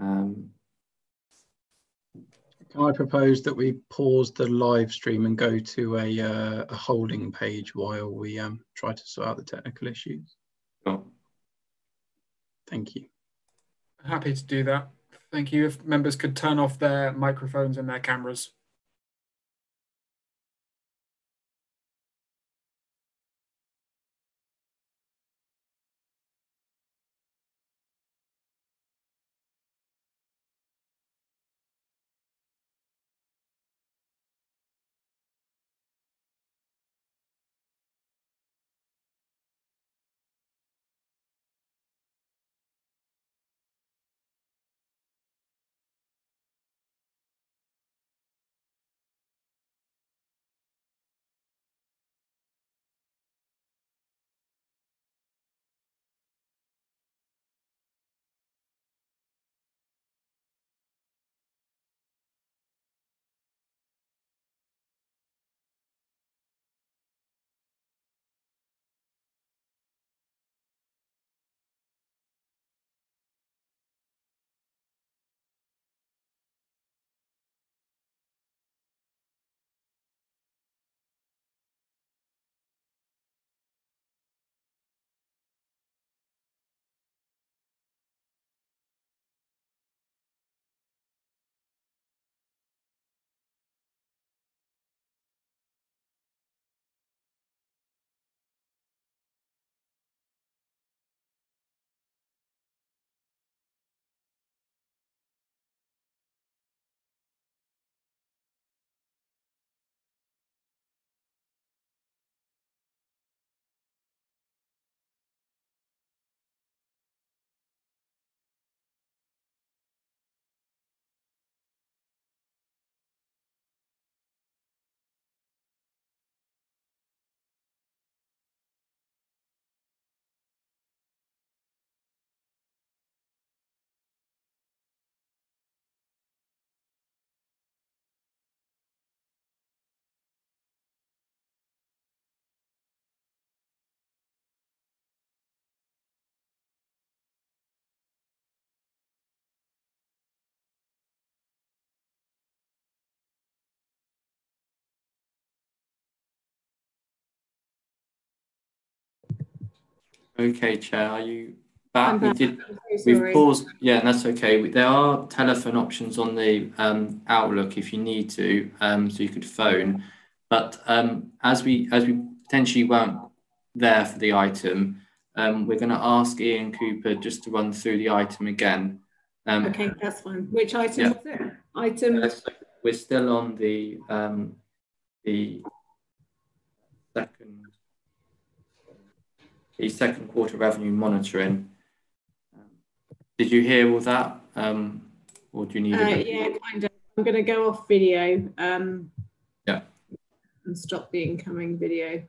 Um, I propose that we pause the live stream and go to a, uh, a holding page while we um, try to sort out the technical issues? Sure. Thank you. Happy to do that. Thank you. If members could turn off their microphones and their cameras. Okay, Chair, are you back? back. We did, we've paused, yeah, that's okay. There are telephone options on the um, Outlook if you need to, um, so you could phone. But um, as we as we potentially weren't there for the item, um, we're going to ask Ian Couper just to run through the item again. Um, Okay, that's fine. Which item Yeah. was it? Item, Uh, so we're still on the um, the second the second quarter revenue monitoring. Did you hear all that, um, or do you need? uh, a bit yeah, kind of. I'm going to go off video um, Yeah. and stop the incoming video.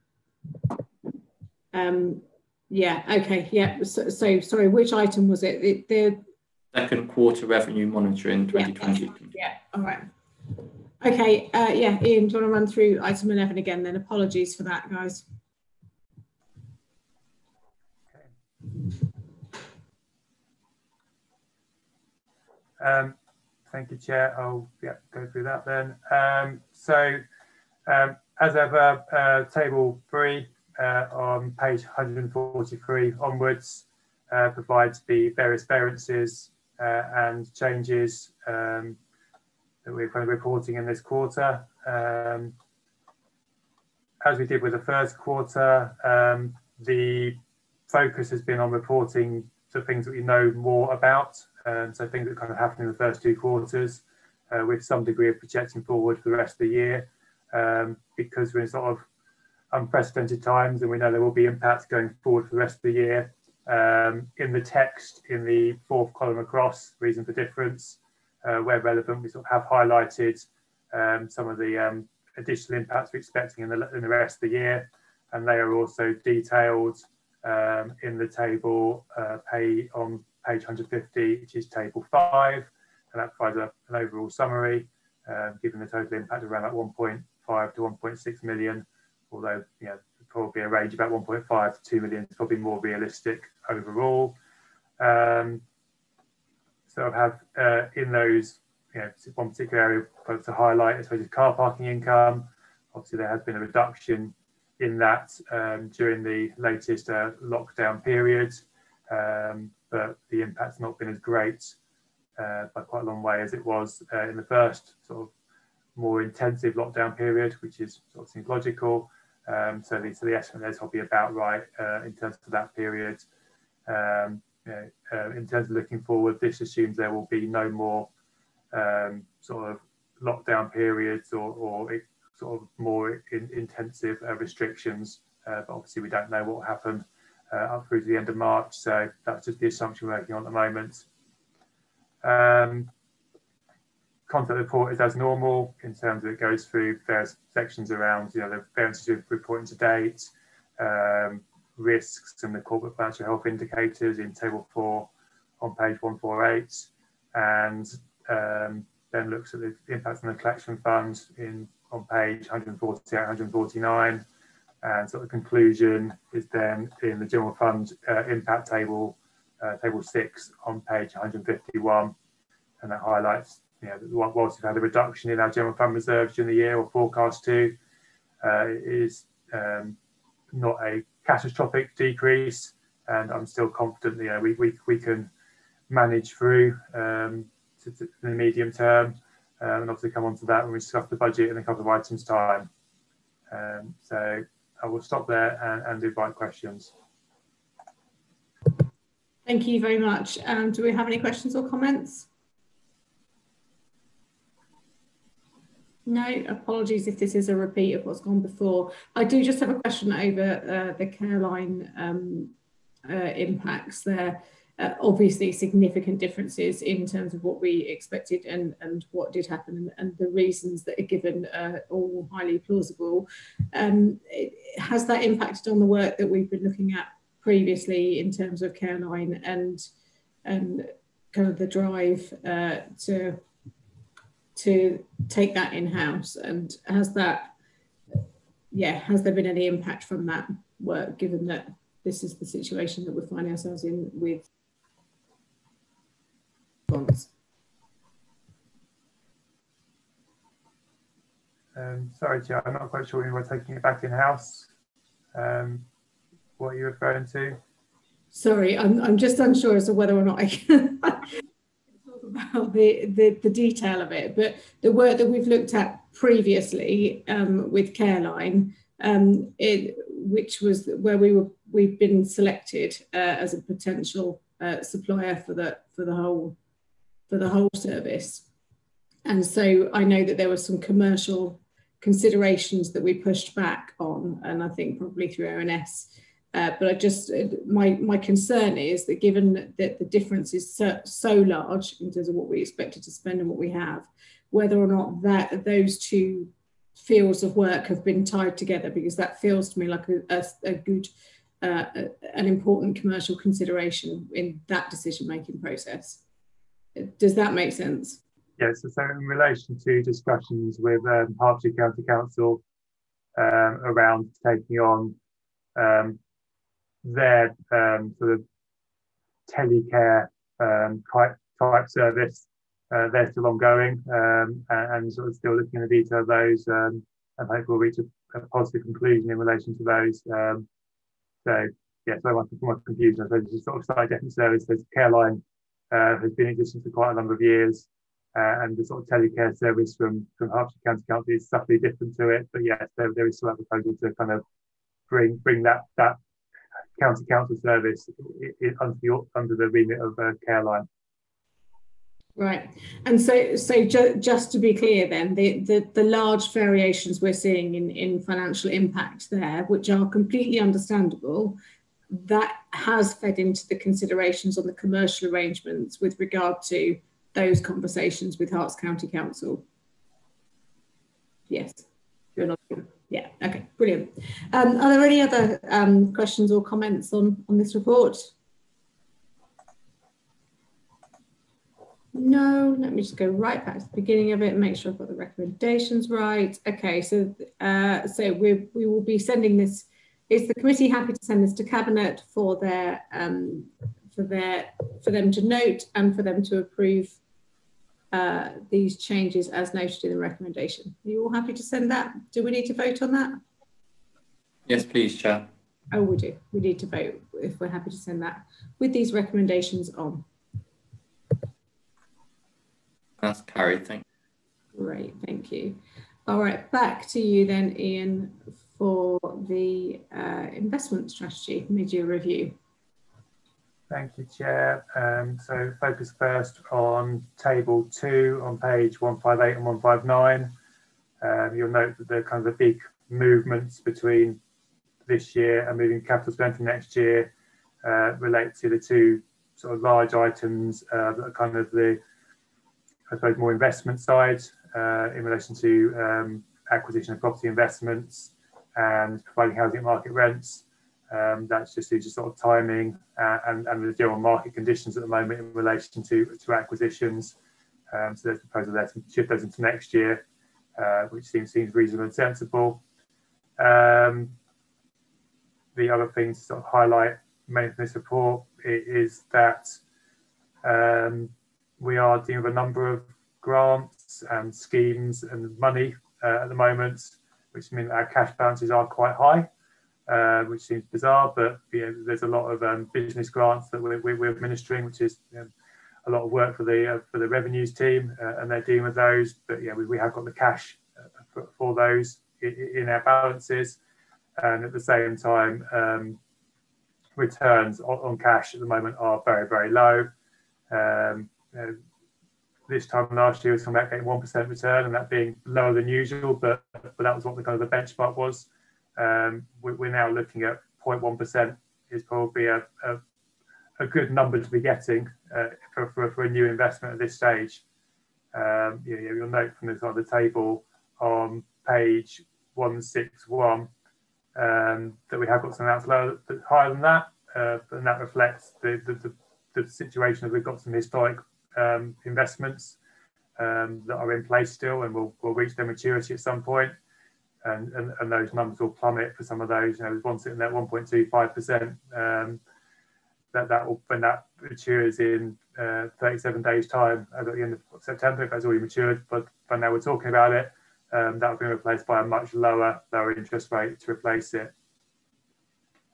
Um, yeah, okay, yeah. So, so sorry, which item was it? The, the Second quarter revenue monitoring Yeah. 2020. yeah, all right. Okay, uh, yeah, Ian, do you want to run through item 11 again then? Apologies for that, guys. Um, thank you, Chair. I'll yeah, go through that then. Um, so, um, as ever, uh, table three uh, on page 143 onwards uh, provides the various variances uh, and changes um, that we're kind of reporting in this quarter. Um, as we did with the first quarter, um, the focus has been on reporting the things that we know more about. Um, so things that kind of happened in the first two quarters uh, with some degree of projecting forward for the rest of the year um, because we're in sort of unprecedented times and we know there will be impacts going forward for the rest of the year. Um, in the text, in the fourth column across, reason for difference, uh, where relevant, we sort of have highlighted um, some of the um, additional impacts we're expecting in the, in the rest of the year. And they are also detailed um, in the table uh, pay on page 150, which is table five, and that provides a, an overall summary, uh, given the total impact around that 1.5 to 1.6 million, although you know, probably a range about 1.5 to 2 million is probably more realistic overall. Um, so I have uh, in those, you know, one particular area to highlight, I suppose, is car parking income. Obviously, there has been a reduction in that um, during the latest uh, lockdown period, um, but the impact's not been as great uh, by quite a long way as it was uh, in the first sort of more intensive lockdown period, which is sort of seems logical. Um, so, the, so the estimate there is probably about right uh, in terms of that period. Um, you know, uh, in terms of looking forward, this assumes there will be no more um, sort of lockdown periods or, or it, sort of more in, intensive uh, restrictions. Uh, but obviously, we don't know what will happen up through to the end of March. So that's just the assumption we're working on at the moment. Um, content report is as normal in terms of it goes through various sections around, you know, the variances of reporting to date, um, risks and the corporate financial health indicators in table four on page 148, and um, then looks at the impact on the collection fund in on page 148, 149, and sort of conclusion is then in the general fund uh, impact table, uh, table six on page 151, and that highlights, you know, whilst we've had a reduction in our general fund reserves during the year or forecast to, uh, is um, not a catastrophic decrease, and I'm still confident, you know, we, we, we can manage through um, to, to the medium term, um, and obviously come on to that when we discuss the budget in a couple of items time. Um, so I will stop there and, and invite questions. Thank you very much. Um, do we have any questions or comments? No, apologies if this is a repeat of what's gone before. I do just have a question over uh, the Careline um, uh, impacts there. Uh, obviously, significant differences in terms of what we expected and, and what did happen, and, the reasons that are given are all highly plausible. Um, it, has that impacted on the work that we've been looking at previously in terms of Careline and and kind of the drive uh, to to take that in house? And has that, yeah, has there been any impact from that work, given that this is the situation that we're finding ourselves in with bonds? Um, sorry, Chair, I'm not quite sure when we're taking it back in house. Um, what are you referring to? Sorry, I'm, I'm just unsure as to whether or not I can talk about the, the, the detail of it, but the work that we've looked at previously um, with Careline, um, it, which was where we were we've been selected uh, as a potential uh, supplier for the for the whole for the whole service. And so I know that there were some commercial considerations that we pushed back on, and I think probably through ONS. Uh, but I just my my concern is that given that the difference is so, so large in terms of what we expected to spend and what we have, whether or not that those two fields of work have been tied together, because that feels to me like a, a, a good uh, an important commercial consideration in that decision making process. Does that make sense? Yes, so in relation to discussions with um, Hertfordshire County Council um, around taking on um, their um, sort of telecare um, type, type service, uh, they're still ongoing um, and, and, sort of still looking at the detail of those and hope we'll reach a, a, positive conclusion in relation to those. so yeah, so much my confusion. I suppose it's sort of slightly different service. There's Careline uh, has been in existence for quite a number of years. Uh, and the sort of telecare service from, from Hertfordshire County Council is subtly different to it. But yes, there, there is still a proposal to kind of bring bring that that county council service under the under the remit of uh, Careline. Right, and so so ju just to be clear, then the, the the large variations we're seeing in in financial impact there, which are completely understandable, that has fed into the considerations on the commercial arrangements with regard to those conversations with Herts County Council. Yes. Yeah, okay, brilliant. Um, are there any other um, questions or comments on, on this report? No, let me just go right back to the beginning of it and make sure I've got the recommendations right. Okay, so uh, so we we will be sending this is the committee happy to send this to cabinet for their um, for their for them to note and for them to approve uh, these changes as noted in the recommendation? Are you all happy to send that? Do we need to vote on that? Yes, please, Chair. Oh, we do. We need to vote if we're happy to send that with these recommendations on. That's carried. Thank you. Great, thank you. All right, back to you then, Ian, for the uh, investment strategy mid-year review. Thank you, Chair. Um, so focus first on table two on page 158 and 159. Um, you'll note that the kind of the big movements between this year and moving capital spend for next year uh, relate to the two sort of large items uh, that are kind of the, I suppose, more investment side uh, in relation to um, acquisition of property investments and providing housing market rents. Um, that's just due to sort of timing uh, and, and the general market conditions at the moment in relation to, to acquisitions. Um, so there's a proposal there to shift those into next year, uh, which seems seems reasonable and sensible. Um, the other thing to sort of highlight main from this report is that um, we are dealing with a number of grants and schemes and money uh, at the moment which means our cash balances are quite high, uh, which seems bizarre, but you know, there's a lot of um, business grants that we're, we're administering, which is you know, a lot of work for the uh, for the revenues team, uh, and they're dealing with those. But yeah, we, we have got the cash uh, for, for, those in, in, our balances, and at the same time, um, returns on, on, cash at the moment are very very low. Um, know, this time last year was coming back getting one percent return and that being lower than usual, but but that was what the kind of the benchmark was. Um, we, are now looking at 0.1 percent is probably a, a, a good number to be getting uh, for, for, for, a new investment at this stage. Um, you, will note from the, on the table on page 161 um, that we have got some amounts lower, higher than that, uh, and that reflects the, the, the, the situation that we've got some historic um, investments um, that are in place still and will, will reach their maturity at some point. And, and, and, those numbers will plummet for some of those. You know, there's one sitting at 1.25%. Um, that, that will, when that matures in uh, 37 days' time, at the end of September, if that's already matured, but by now we're talking about it, um, that will be replaced by a much lower, lower interest rate to replace it.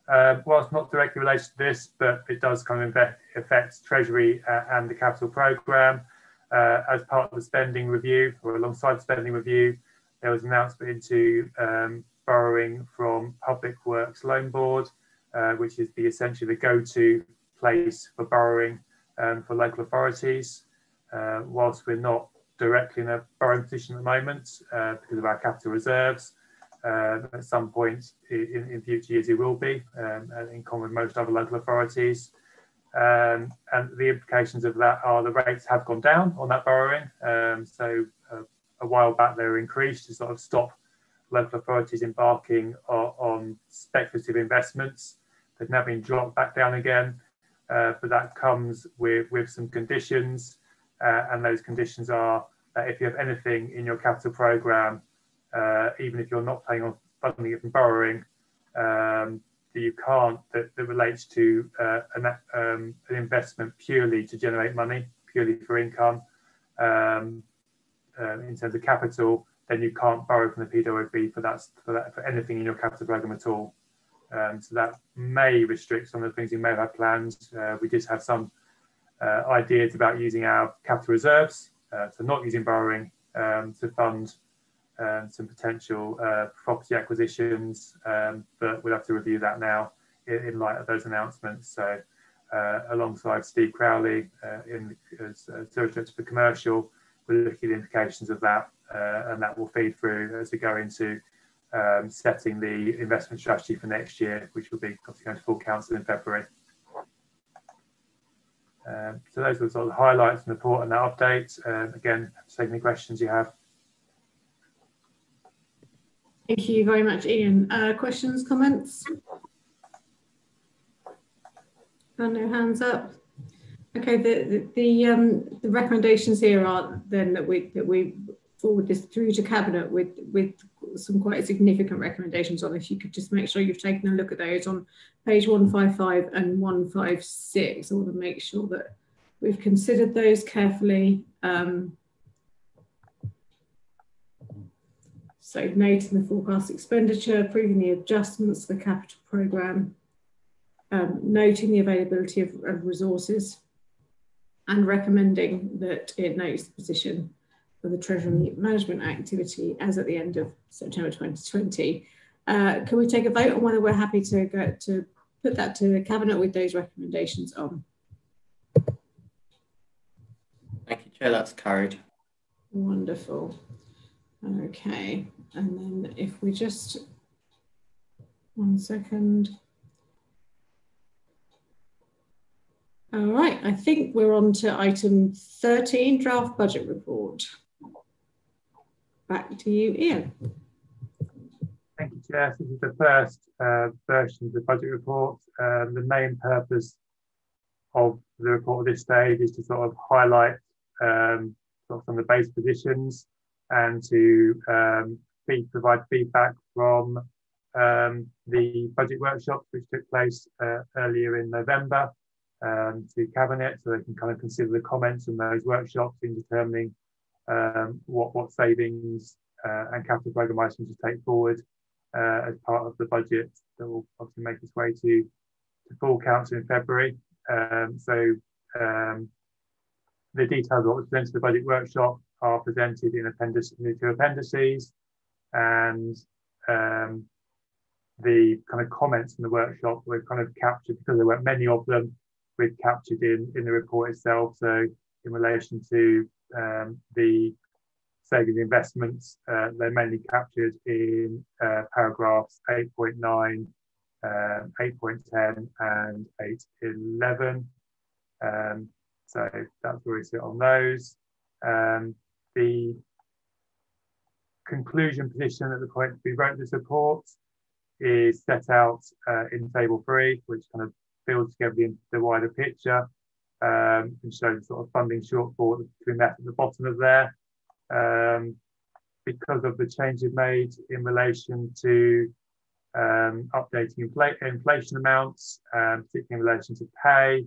Uh, whilst not directly related to this, but it does kind of affect Treasury uh, and the capital programme. Uh, as part of the spending review, or alongside the spending review, there was an announcement into um, borrowing from Public Works Loan Board, uh, which is the essentially the go-to place for borrowing um, for local authorities. Uh, whilst we're not directly in a borrowing position at the moment uh, because of our capital reserves, uh, at some point in, in, future years it will be, um, in common with most other local authorities. Um, and the implications of that are the rates have gone down on that borrowing. Um, so uh, a while back they were increased to sort of stop local authorities embarking on, on speculative investments. They've now been dropped back down again, uh, but that comes with, with some conditions. Uh, and those conditions are that if you have anything in your capital program, uh, even if you're not paying on funding it from borrowing, um, that you can't that, that relates to uh, an, um, an investment purely to generate money, purely for income, um, uh, in terms of capital, then you can't borrow from the PWLB for that for that for anything in your capital program at all. Um, so that may restrict some of the things you may have planned. Uh, we did have some uh, ideas about using our capital reserves, uh, so not using borrowing um, to fund um, some potential uh, property acquisitions, um, but we'll have to review that now in, in light of those announcements. So, uh, alongside Steve Crowley uh, in as Director for Commercial, we're looking at the implications of that, uh, and that will feed through as we go into um, setting the investment strategy for next year, which will be going to full council in February. Um, so those are sort of the highlights from the report and that update. Um, again, take any questions you have. Thank you very much, Ian. Uh, questions, comments? And no hands up. Okay, the the the, um, the recommendations here are then that we that we forward this through to cabinet with with some quite significant recommendations on. If you could just make sure you've taken a look at those on page 155 and 156, I want to make sure that we've considered those carefully. Um, So noting the forecast expenditure, approving the adjustments to the capital programme, um, noting the availability of, of, resources and recommending that it notes the position of the Treasury management activity as at the end of September 2020. Uh, can we take a vote on whether we're happy to go to put that to the cabinet with those recommendations on? Thank you, Chair. That's carried. Wonderful. Okay, and then if we just, one second. All right, I think we're on to item 13, draft budget report. Back to you, Ian. Thank you, Chair. This is the first uh, version of the budget report. Um, the main purpose of the report at this stage is to sort of highlight um, sort of some of the base positions and to um, feed, provide feedback from um, the budget workshops which took place uh, earlier in November um, to Cabinet so they can kind of consider the comments from those workshops in determining um, what, what savings uh, and capital programme items to take forward uh, as part of the budget that will obviously make its way to, to full council in February. Um, so um, the details of what was presented to the budget workshop are presented in appendix, in two appendices, and um, the kind of comments in the workshop were kind of captured because there weren't many of them. We've captured in in the report itself. So in relation to um, the savings investments, uh, they're mainly captured in uh, paragraphs 8.9, uh, 8.10, and 8.11. Um, so that's where we sit on those. Um, the conclusion position at the point we wrote this report is set out uh, in table three, which kind of builds together the, the wider picture um, and shows sort of funding shortfall between that at the bottom of there. Um, because of the changes made in relation to um, updating infl inflation amounts, um, particularly in relation to pay,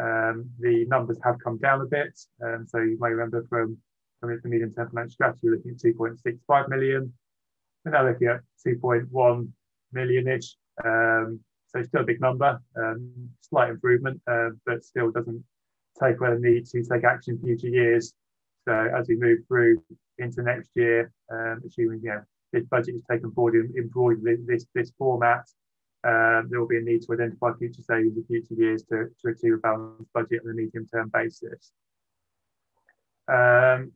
um, the numbers have come down a bit. Um, so you may remember from from the medium term financial strategy, we're looking at 2.65 million. We're now looking at 2.1 million ish. Um, so still a big number, um, slight improvement, uh, but still doesn't take away the need to take action in future years. So as we move through into next year, um, assuming you know this budget is taken forward in, in broadly this this format, um, there will be a need to identify future savings in future years to, to achieve a balanced budget on a medium term basis. Um,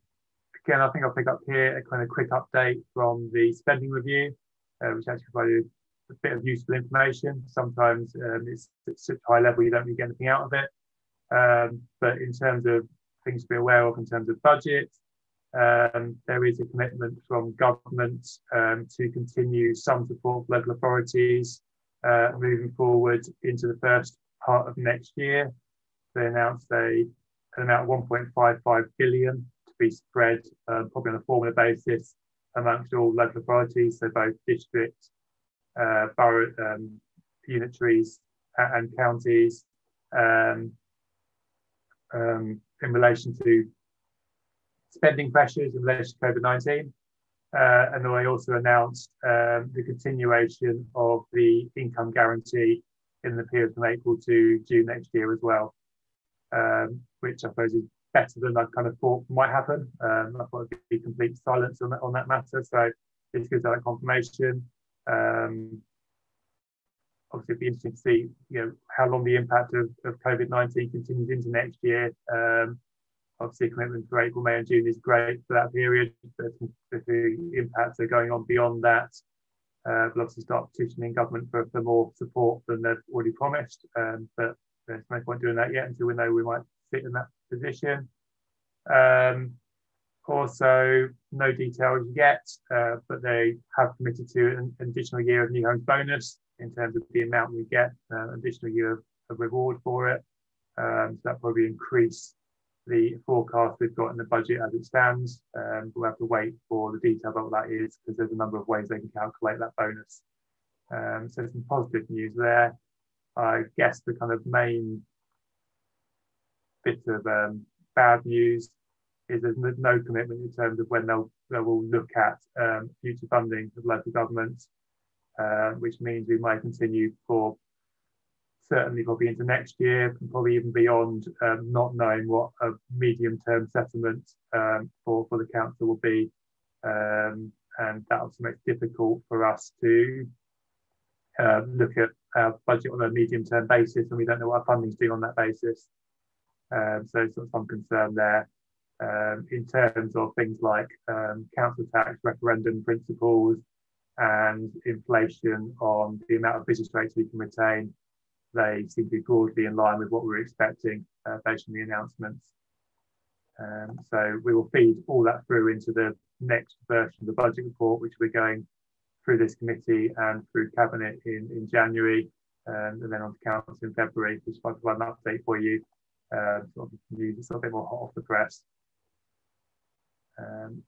again, I think I'll pick up here a kind of quick update from the spending review, uh, which actually provided a bit of useful information. Sometimes um, it's at such high level you don't really get anything out of it. Um, but in terms of things to be aware of in terms of budget, um, there is a commitment from government um, to continue some support for local authorities uh, moving forward into the first part of next year. They announced a, an amount of 1.55 billion be spread um, probably on a formula basis amongst all local authorities, so both district, uh, borough, um, unitaries, and counties. Um, um, in relation to spending pressures in relation to COVID 19. Uh, and I also announced um, the continuation of the income guarantee in the period from April to June next year as well, um, which I suppose is better than I kind of thought might happen. Um, I thought it'd be complete silence on that, on that matter. So this gives that confirmation. Um, obviously it'd be interesting to see you know how long the impact of, of COVID-19 continues into next year. Um, obviously commitment for April, May and June is great for that period, but if the impacts are going on beyond that, uh, we'll obviously start petitioning government for, for more support than they've already promised. Um, but there's no point doing that yet until we know we might sit in that position. Um, also, no details yet, uh, but they have committed to an additional year of new homes bonus in terms of the amount we get, uh, additional year of, of, reward for it. Um, so that probably increase the forecast we've got in the budget as it stands. Um, we'll have to wait for the detail about what that is because there's a number of ways they can calculate that bonus. Um, so some positive news there. I guess the kind of main bit of um, bad news is there's no commitment in terms of when they'll they will look at um, future funding of local governments uh, which means we might continue for certainly probably into next year and probably even beyond, um, not knowing what a medium-term settlement um, for, for the council will be. Um, and that also makes it difficult for us to uh, look at our budget on a medium-term basis, and we don't know what our funding's doing on that basis. Um, so sort of some concern there. Um, in terms of things like um, council tax referendum principles, and inflation on the amount of business rates we can retain, they seem to be broadly in line with what we were expecting uh, based on the announcements. Um, so we will feed all that through into the next version of the budget report, which we're going through this committee and through cabinet in, in January, um, and then on to council in February, which might provide an update for you, uh, sort of news that's a bit more hot off the press. Um,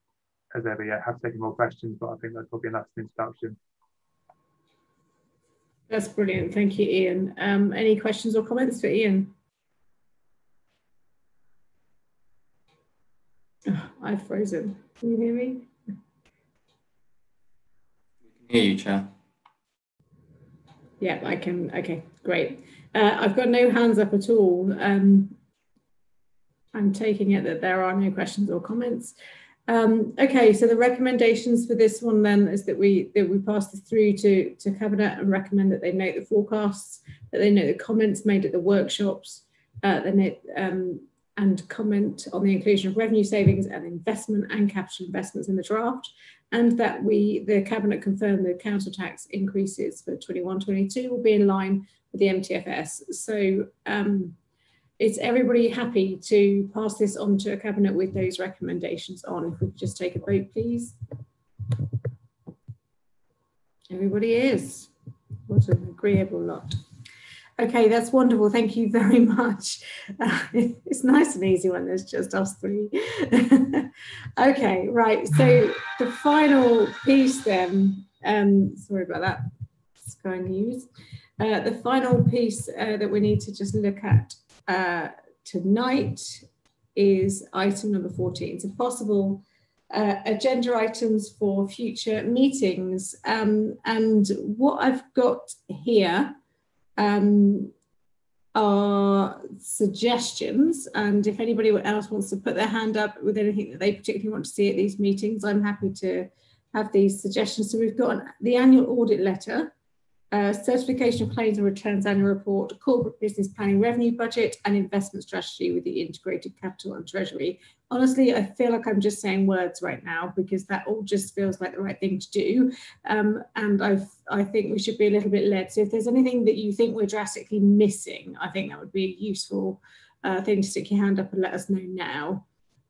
as ever, yeah, have taken more questions, but I think that's probably enough introduction. That's brilliant. Thank you, Ian. Um, any questions or comments for Ian? Oh, I've frozen. Can you hear me? We can hear you, Chair. Yeah, I can. Okay, great. Uh, I've got no hands up at all. Um, I'm taking it that there are no questions or comments. Um, okay, so the recommendations for this one then is that we that we pass this through to, to Cabinet and recommend that they note the forecasts, that they note the comments made at the workshops, uh, um, and comment on the inclusion of revenue savings and investment and capital investments in the draft, and that we the Cabinet confirm the council tax increases for 21-22 will be in line with the MTFS. So um, is everybody happy to pass this on to a cabinet with those recommendations on? If we could just take a vote, please. Everybody is. What an agreeable lot. Okay, that's wonderful. Thank you very much. Uh, it's nice and easy when there's just us three. okay, right. So the final piece then, um, sorry about that, Sky News. Uh, the final piece uh, that we need to just look at uh, tonight is item number 14. So possible uh, agenda items for future meetings. Um, and what I've got here um, are suggestions. And if anybody else wants to put their hand up with anything that they particularly want to see at these meetings, I'm happy to have these suggestions. So we've got the annual audit letter, uh, certification of claims and returns annual report, corporate business planning revenue budget, and investment strategy with the integrated capital and treasury. Honestly, I feel like I'm just saying words right now because that all just feels like the right thing to do. Um, and i I think we should be a little bit led. So if there's anything that you think we're drastically missing, I think that would be a useful uh, thing to stick your hand up and let us know now.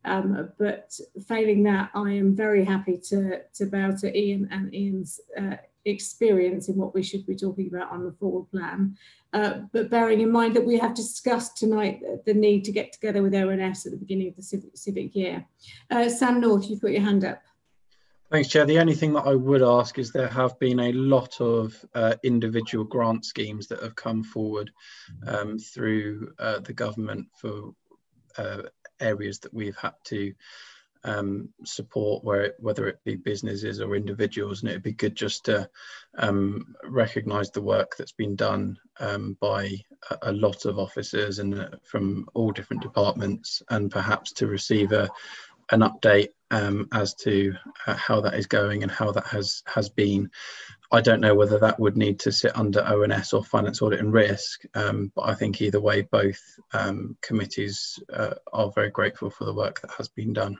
Um, but failing that, I am very happy to, to bow to Ian and Ian's uh, experience in what we should be talking about on the forward plan. Uh, but bearing in mind that we have discussed tonight the need to get together with ONS at the beginning of the civic, civic year. Uh, Sam North, you've got your hand up. Thanks, Chair. The only thing that I would ask is there have been a lot of uh, individual grant schemes that have come forward um, through uh, the government for uh, areas that we've had to um, support, where it, whether it be businesses or individuals, and it'd be good just to um, recognise the work that's been done um, by a, a, lot of officers and uh, from all different departments, and perhaps to receive a an update um, as to uh, how that is going and how that has has been. I don't know whether that would need to sit under ONS or Finance Audit and Risk, um, but I think either way, both um, committees uh, are very grateful for the work that has been done.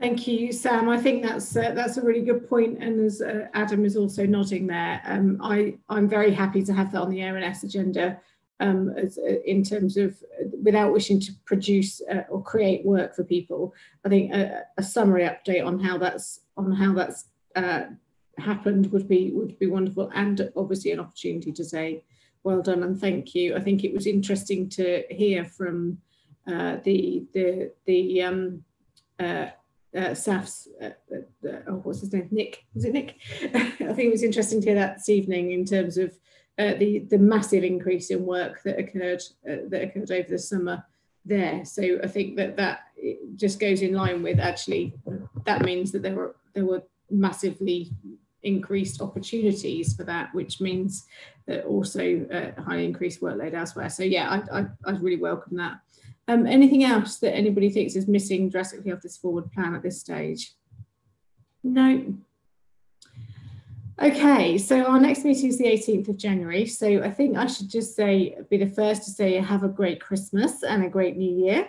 Thank you, Sam. I think that's uh, that's a really good point, and as uh, Adam is also nodding there, um, I I'm very happy to have that on the ONS agenda um, as, uh, in terms of uh, without wishing to produce uh, or create work for people. I think a, a, summary update on how that's on how that's uh, happened would be would be wonderful, and obviously an opportunity to say well done and thank you. I think it was interesting to hear from the the the um, uh, uh, SAFS, uh, uh, oh, what's his name? Nick, was it Nick? I think it was interesting to hear that this evening in terms of uh, the the massive increase in work that occurred uh, that occurred over the summer there. So I think that that just goes in line with actually that means that there were there were massively increased opportunities for that, which means that also uh, highly increased workload elsewhere. So yeah, I, I, I really welcome that. Um, anything else that anybody thinks is missing drastically off this forward plan at this stage? No. Okay, so our next meeting is the 18th of January. So I think I should just say, be the first to say, have a great Christmas and a great New Year.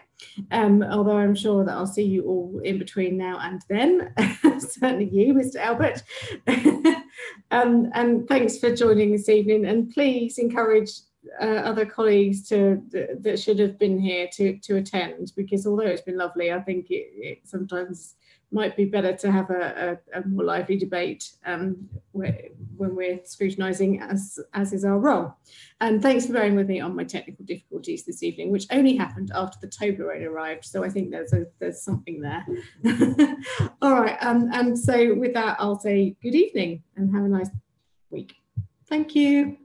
Um, although I'm sure that I'll see you all in between now and then, certainly you, Mr. Albert. um, and thanks for joining this evening. And please encourage uh, other colleagues to that should have been here to to attend because although it's been lovely, I think it, it sometimes might be better to have a, a, a more lively debate um, when we're scrutinising as, as is our role. And thanks for bearing with me on my technical difficulties this evening, which only happened after the Toblerone arrived. So I think there's a, there's something there. All right, um, and so with that, I'll say good evening and have a nice week. Thank you.